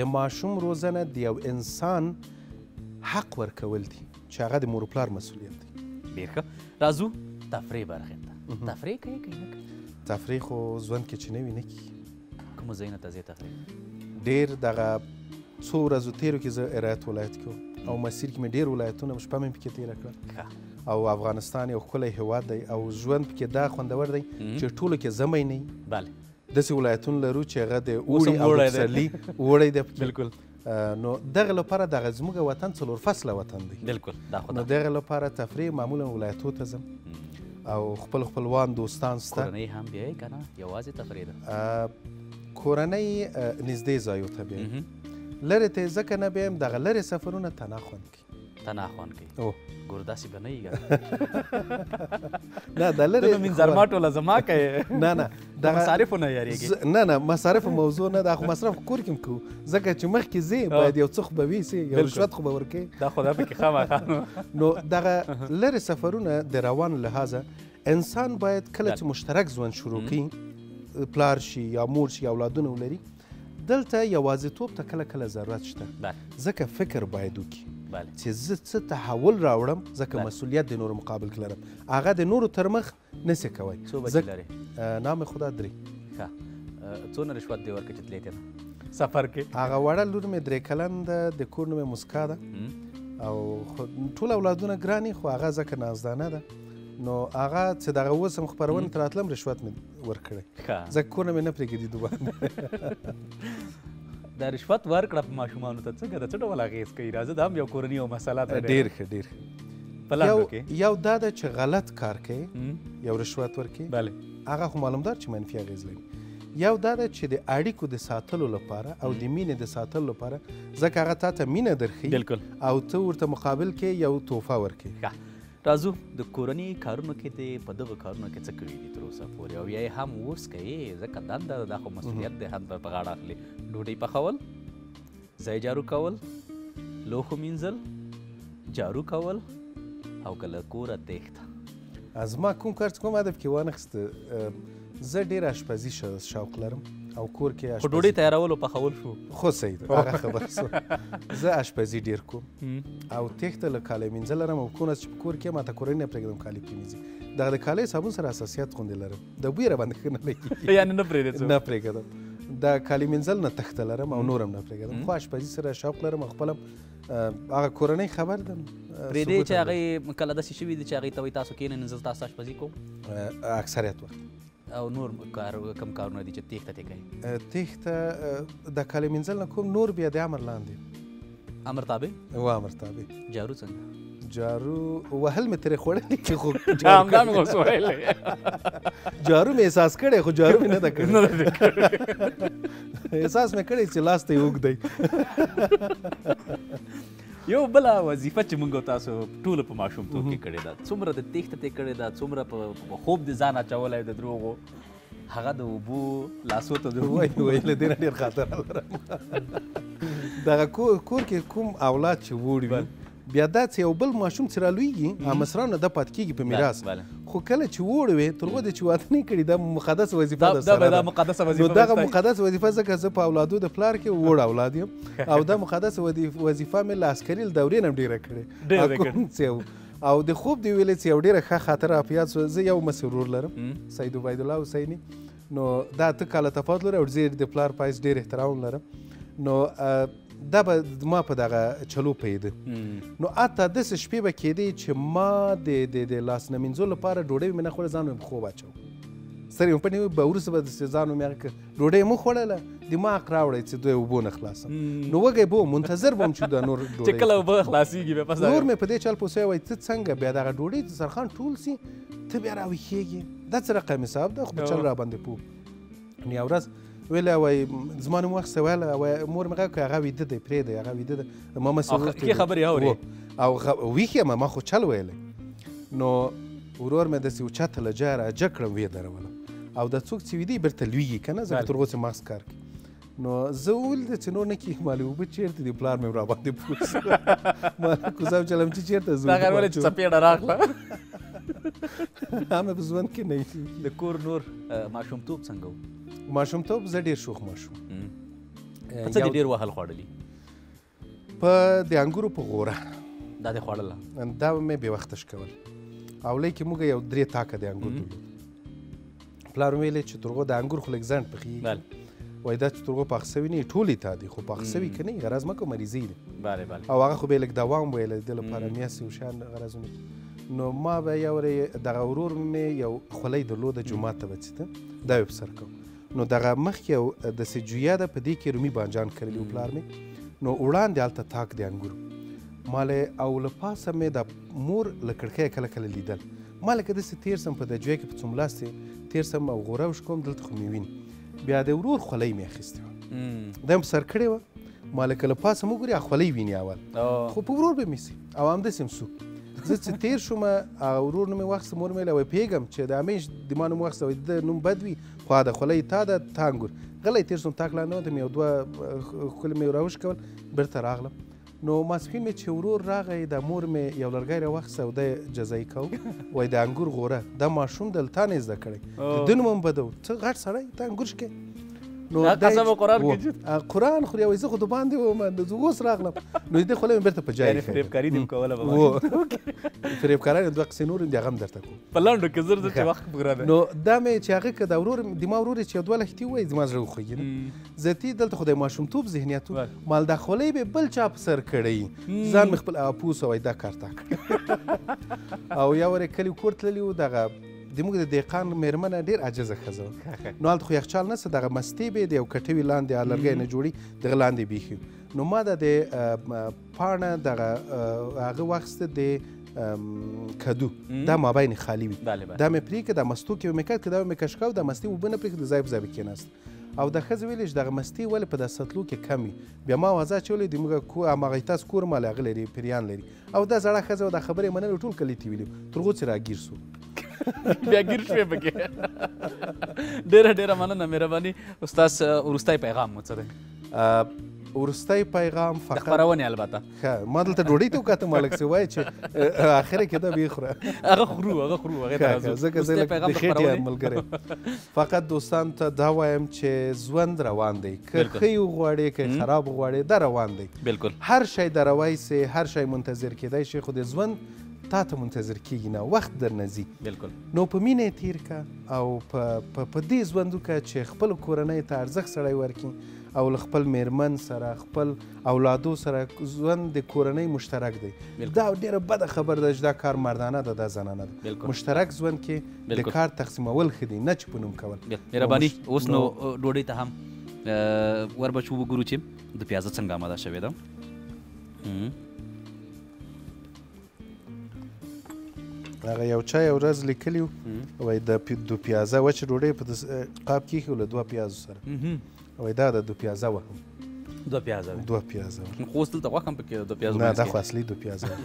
د ماشوم روزنه د یو انسان حق ورکول دي چې هغه د مور پلار مسولیت دی ډیر ښه راځو تفریح برخه ته تفریح کوي که نه کوي تفریح خو ژوند کې چې نه وي نه کیږي کومو ځایونو ته ځې تفریح ډېر دغه څو ورځو تېرو کې زه هرات ولایت کې وم او مسیر کې مې ډېر ولایتونه شپه مې پکې تېره کړه او افغانستان یو ښکلی هیواد دی او ژوند پکې دا خوندور دی چې ټولو کې زمی نه بله داسې ولایتونه لرو چې هغه د اوړي او پسرلي اوړی دی بلکل نو دغه لپاره دغه زموږ وطن څلور فصله وطن دی بالکل دا خو نو دغه لپاره تفریح معمولا ولایتو ته ځم او خپل خپلوان دوستان سته کورنۍ هم بیایي که نه یوازې تفریح ده کورنۍ نږدې ځایو ته بیایي لرې ته ځکه نه بیایم دغه لرې سفرونه تنها خوند کوي ته نه خوان کوي او ګور داسې به نه یګا نه د لری نو من زرما ټوله زما کوي نه نه د مصارف نه یریږي نه نه مصارف موضوع نه دا خو مصرف کور کوم کو ځکه چې مخ کې زی باید یو څه خو به وی سي یو شوت خو به ورکه دا خو دا پکې خامه نو دغه لری سفرونه د روان لهازه انسان باید کله چې مشترک ژوند شروع کړي پلار شي یا مور شي اولادونه ولري دلته یوازیتوب ته کله کله ضرورت شته ځکه فکر باید وکړي چې زه څه تحول راوړم ځکه مسئولیت د نورو مقابل کې لرم هغه د نورو تر مخ نسې کوی څو بچي لرې نام خدا درې ښه څونه رشوت دې ورکړ چې تلې که سفر کې هغه وړه لور مې درې کلن ده د کور نوم یې مسکا ده او ټول اولادونه ګراني خو هغه ځکه نازدانه ده نو هغه چې دغه اوس هم خپرونه ته راتلم رشوت مې ورکړی ځکه کور نه مې نه پرېږدي دوباره دا رشوت ورکړه په ماشومانو ته څنګه د څه ډول اغېز کوي راځه دا هم یو کورنی او مسله ده ډېر ښه ډېر ښه یو دا ده چې غلط کار کوي یو رشوت ورکړي بله هغه خو معلومدار چې منفي اغېز لري یو دا ده چې د اړیکو د ساتلو لپاره او د مینې د ساتلو لپاره ځکه هغه تا ته مینه درخي او ته ورته مقابل کې یو توفه ورکې راځو د کورني کارونو کې دې په دغه کارونو کې څه کړي دي تر اوسه پورې او یا یې هم اوس کوي ځکه دنده ده دا خو مسؤلیت دی هم په غاړه اخلي ډوډۍ پخول ځای جارو کول لوښو مینځل جارو کول او که له کوره تېښته زما کوم کار چې کوم هدف کې وانخیست زه ډیر اشپزی شوق لرم او کور کې اشپزی خو ډوډۍ تیارولو پخول شو خو صحیح ده هغه خبره سو زه اشپزی ډیر کوم او تخته له کاله مینځ لرم او کونه چې کور کې ماته کورنۍ نه پرېږدم کالي کې مینځي دغه د کالي صابون سره حساسیت خوندې لرم د بوی را باندې ښه نه لګي یعنی نه پرېږدم نه پرېږدم د کالي مینځل نه تخته لرم او نورم نه پرېږدم خو اشپزی سره شوق لرم خپلم هغه کورنۍ خبر ده پرې دې چې هغه کله داسې شوي دي چې هغه ته وایي تاسو کینې زه تاسو اشپزي کوم اکثریت وخت او نور کار کم کارونه دي چې تېښته ترې کوي تېښته د کالي مینځل نه کوم نور بیا د امر لاندې امر تابع و امر تابع جارو څنګه جارو وهل مې ترې خوړلي چې خو همدا مې اوس ویلی جارو مې احساس کړی خو جارو مې نه ده کړی احساس مې کړی چې لاس ته یې اوږد دی یو بل وظیفه چې موږ تاسو ټول په ماشومتوب کې کړې ده څومره د تېښته ته کړې ده څومره په خوب د ځان اچولی د دروغو هغه د اوبو لاسو ته د وای وای له دې ډېر خاطر لرم دغه کور کور کې کوم اولاد چې وړي بیا دا چې یو بل ماشوم چې رالویږي هغه مصرانو ده پاتې کېږي په میراث خو کله چې ووړ وي تر اوسه چې واده نه کړي دا مقدس وظیفه ده سره دا مقدس وظیفه نو دغه مقدس وظیفه ځکه زه په اولادو د پلار کې ووړ اولاد یم او دا مقدس وظیفه مې له عسکري له دورې نه هم ډېره کړې ډېره کړې او د خوب دی ویلې چې یو ډېره ښه خاطره راپیاد سوه زه یو مسرور لرم سید عبیدالله حسیني نو دا اته کاله تفاوت لري او زه د پلار په حیث ډېر احترام لرم نو دا به ما په دغه چلو پیده نو حتی داسې شپې به کېدې چې ما د د د لاس نه مینځلو لپاره ډوډۍ مې نه خوړه ځان مې خوب اچوه سترګې مې پټې وې به وروسته به داسې ځان مې هغه کړ ډوډۍ مو خوړله دماغ راوړی چې دوی اوبو نه خلاصم نو وږی به وم منتظر به وم چې دا نور ډوډۍ چې کله اوبه خلاصېږي بیا پس نور مې په دې چل پوه سوی وای ته څنګه بیا دغه ډوډۍ دسترخوان ټول سي ته بیا راویښېږې دا څه رقم حساب ده خو په چل را باندې پو یو ورځ ویل وای زما نوم وخت ویل وای مور مې غږ هغه ویده دی پرې دی هغه ویده دی ما مسو کې خبرې اوري او ویخه ما ما خو چل ویل نو ورور مې د سیو چت لجر اجکړم وې درول او د څوک چې ویدی برته لویږي کنه زه تر اوسه ماسک کار کوي نو زه ویل د چې نور نه کېږي مالې اوبه چېرته دي پلار مې راباندې پوه شو ما کوزه چلم چې چېرته ځو دا غیر ولې چې څپې ډه راغله همه په ژوند کې نه د کور نور ماشومتوب څنګه و ماشومتوب زه ډېر شوخ ماشوم په څه دې ډېر وهل خوړلي په د انګورو په غوره دا دې خوړله دا مې بې وخته شکول او لۍ کې موږ یو درې تاکه د انګور درلود پلار مې ویلې چې ترغو د انګور خو لږ ځنډ پخېږي وای دا چې ترغو پاخ سوي نه ټولې تا دي خو پاخ سوي که نه غرض مه کوه مریضي دي بله بله او هغه خو به یې لږ دوام ویل د لپاره میاست یو شان غرض نه نو ما به یو دغه ورور مې یو خولۍ درلوده جومات ته به څیته دا یې په سر کوم نو دغه مخکې او دسې جویه ده په دې کې رومي بانجان کرلي وو پلار مې نو وړاندې هلته تاک د انګورو ما له او له پاسه مې د مور له کړکۍ کله کله لیدل ما لکه داسې تېر سم په د جویه کې په څملاستې تېر سم او غوره او شکوم دلته خو مې ویني بیا د ورور خولۍ مې اخیستې وه دا مې په سر کړې وه ما لکه له پاسه مو ګوري خولۍ ویني اول خو په ورور به مې سي او همداسې هم سو زه چې تېر شوم ورور نه مې واخیست مور مې له وایي پوهېږم چې د همیش د ما نوم واخیست وایي د ده نوم بد وي خوا ده خولۍ تا ده تا انګور غلی تېر شوم تاک لا نه وتم یو دوه ښکلي مې راوش کول بیرته راغلم نو ماسپښین مې چې ورور راغی د مور مې یو لرګی راواخیست او دی جزایي کاو وای د انګور غوره دا ماشوم د تا نه زده کړی د نوم هم بده و څه غټ سړی ته انګور شکې نو قسم قرآن کې قرآن خوري وای زه خو د باندې وم د اوس راغلم نو دې خو لم بیرته په جای فریب کاری دې کوله و فریب کاری دوه قصې نور دې غم درته کو په لنډو کې زر زر چې وخت پوره ده نو دا مې چې هغه که دا ورور د ما ورور چې دوه لښتي وایي زما زړه وخوږي زیاتي دلته خو د ماشومتوب ذهنیت و مال دا خولۍ به بل چا په سر کړی ځان مې خپل اپوس وای دا کار تا کړ او یا ورې کلی کور تللی و دغه د موږ د دیقان میرمنه ډیر عاجزه ښځه وه نو هلته خو یخچال نه څه دغه مستې به د یو کټوي لاندې لرګی نه جوړي دغه لاندې بیخي نو ما دا د پاڼه دغه هغه واخیسته د کدو دا مابین خالی وي دا مې پرې که دا مستو کې مې کړ که دا مې کشکاو دا مستې اوبه نه پرېږدي ځای په ځای به کېناست او د ښځې ویلې چې دغه مستې ولې په داسې سطلو کې کم وي بیا ما وازه اچولې دي موږ کو هماغه تاسو کور مال هغه لري پیریان لري او دا زړه ښځه دا خبرې منلې ټول کلی تی ویلي تر غوڅې راګیر سو بیا ګیر شوې پکې ډېره ډېره مننه مهرباني استاد وروستی پیغام مو څه دی وروستی پیغام فقط د خپرونې البته ښه ما دلته ډوډۍ ته وکاته مالک سی وای چې اخر کې دا به خره هغه خرو هغه خرو هغه تاسو زکه زه لکه د خېټه ملګری فقط دوستان ته دا وایم چې ژوند روان دی که خی غواړي که خراب غواړي دا روان دی بالکل هر شی دروای سي هر شی منتظر کیدای شي خو د ژوند تا ته منتظر کیږي نه وخت در نزي بالکل نو په مینه تیر کا او په په په دې ځوند وکړه چې خپل کورنۍ ته ارزښت سړی ورکړي او له خپل میرمن سره خپل اولادو سره ژوند د کورنۍ مشترک دی بلکل. دا ډیره بده خبره ده چې دا کار مردانه ده دا زنانه ده بلکل. مشترک ژوند کې د کار تقسیمول ښه دي نه چې په نوم کول مهرباني اوس نو ډوډۍ ته هم وربچو وګورو چې د پیازه څنګه آماده شوې ده هغه یو چا یو ورځ لیکلی وای د دو پیازه وچه ډوډۍ په قاب کې له دوه پیازو سره وای دا د دو پیازه وه دوه پیازه وه دوه پیازه وه خو اوس دلته غوښه هم پکې دوه پیازه نه دا خو اصلي دوه پیازه وه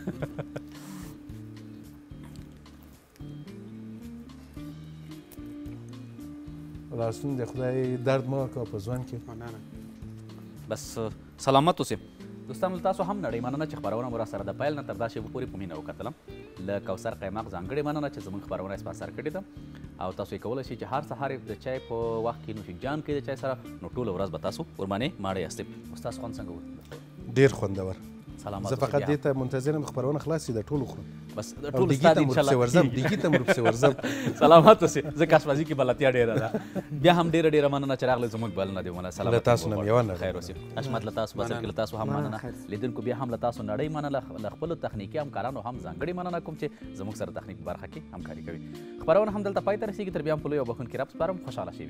راستون د خدای درد ما کا په ځوان کې مننه بس سلامت اوسې دوستانو تاسو هم نړۍ مننه چې خبرونه مو را سره د پیل نه تر دا شیبو پورې په مینه وکتلم له کوثر قیماق ځانګړې مننه چې زموږ خبرونه یې سپانسر کړې ده او تاسو یې کولی شئ چې هر سهار د چای په وخت کې نوشجان کې د چای سره نو ټوله ورځ به تاسو ورمانې ماړې یاستئ ستاسو خوند څنګه و ډیر خوندور سلامات زه فقط دې ته منتظر یم خبرونه خلاصې ده ټول وخورم بس ټول استاد ان شاء الله ورزم دیګی ته مر څه ورزم سلامات اوسې زه کاسبازي کې بلتیا ډیره ده بیا هم ډیره ډیره مننه چې راغله زموږ بلنه دی مننه سلام تاسو نه یو نه خیر اوسې اشمت له تاسو بسر کې تاسو هم مننه لیدونکو بیا هم له تاسو نړۍ مننه له خپل تخنیکی همکارانو هم ځانګړي مننه کوم چې زموږ سره تخنیک برخه کې همکاري کوي خبرونه هم دلته پای ته رسیدي تر بیا هم په لوی او بخون کې رب سپارم خوشاله شي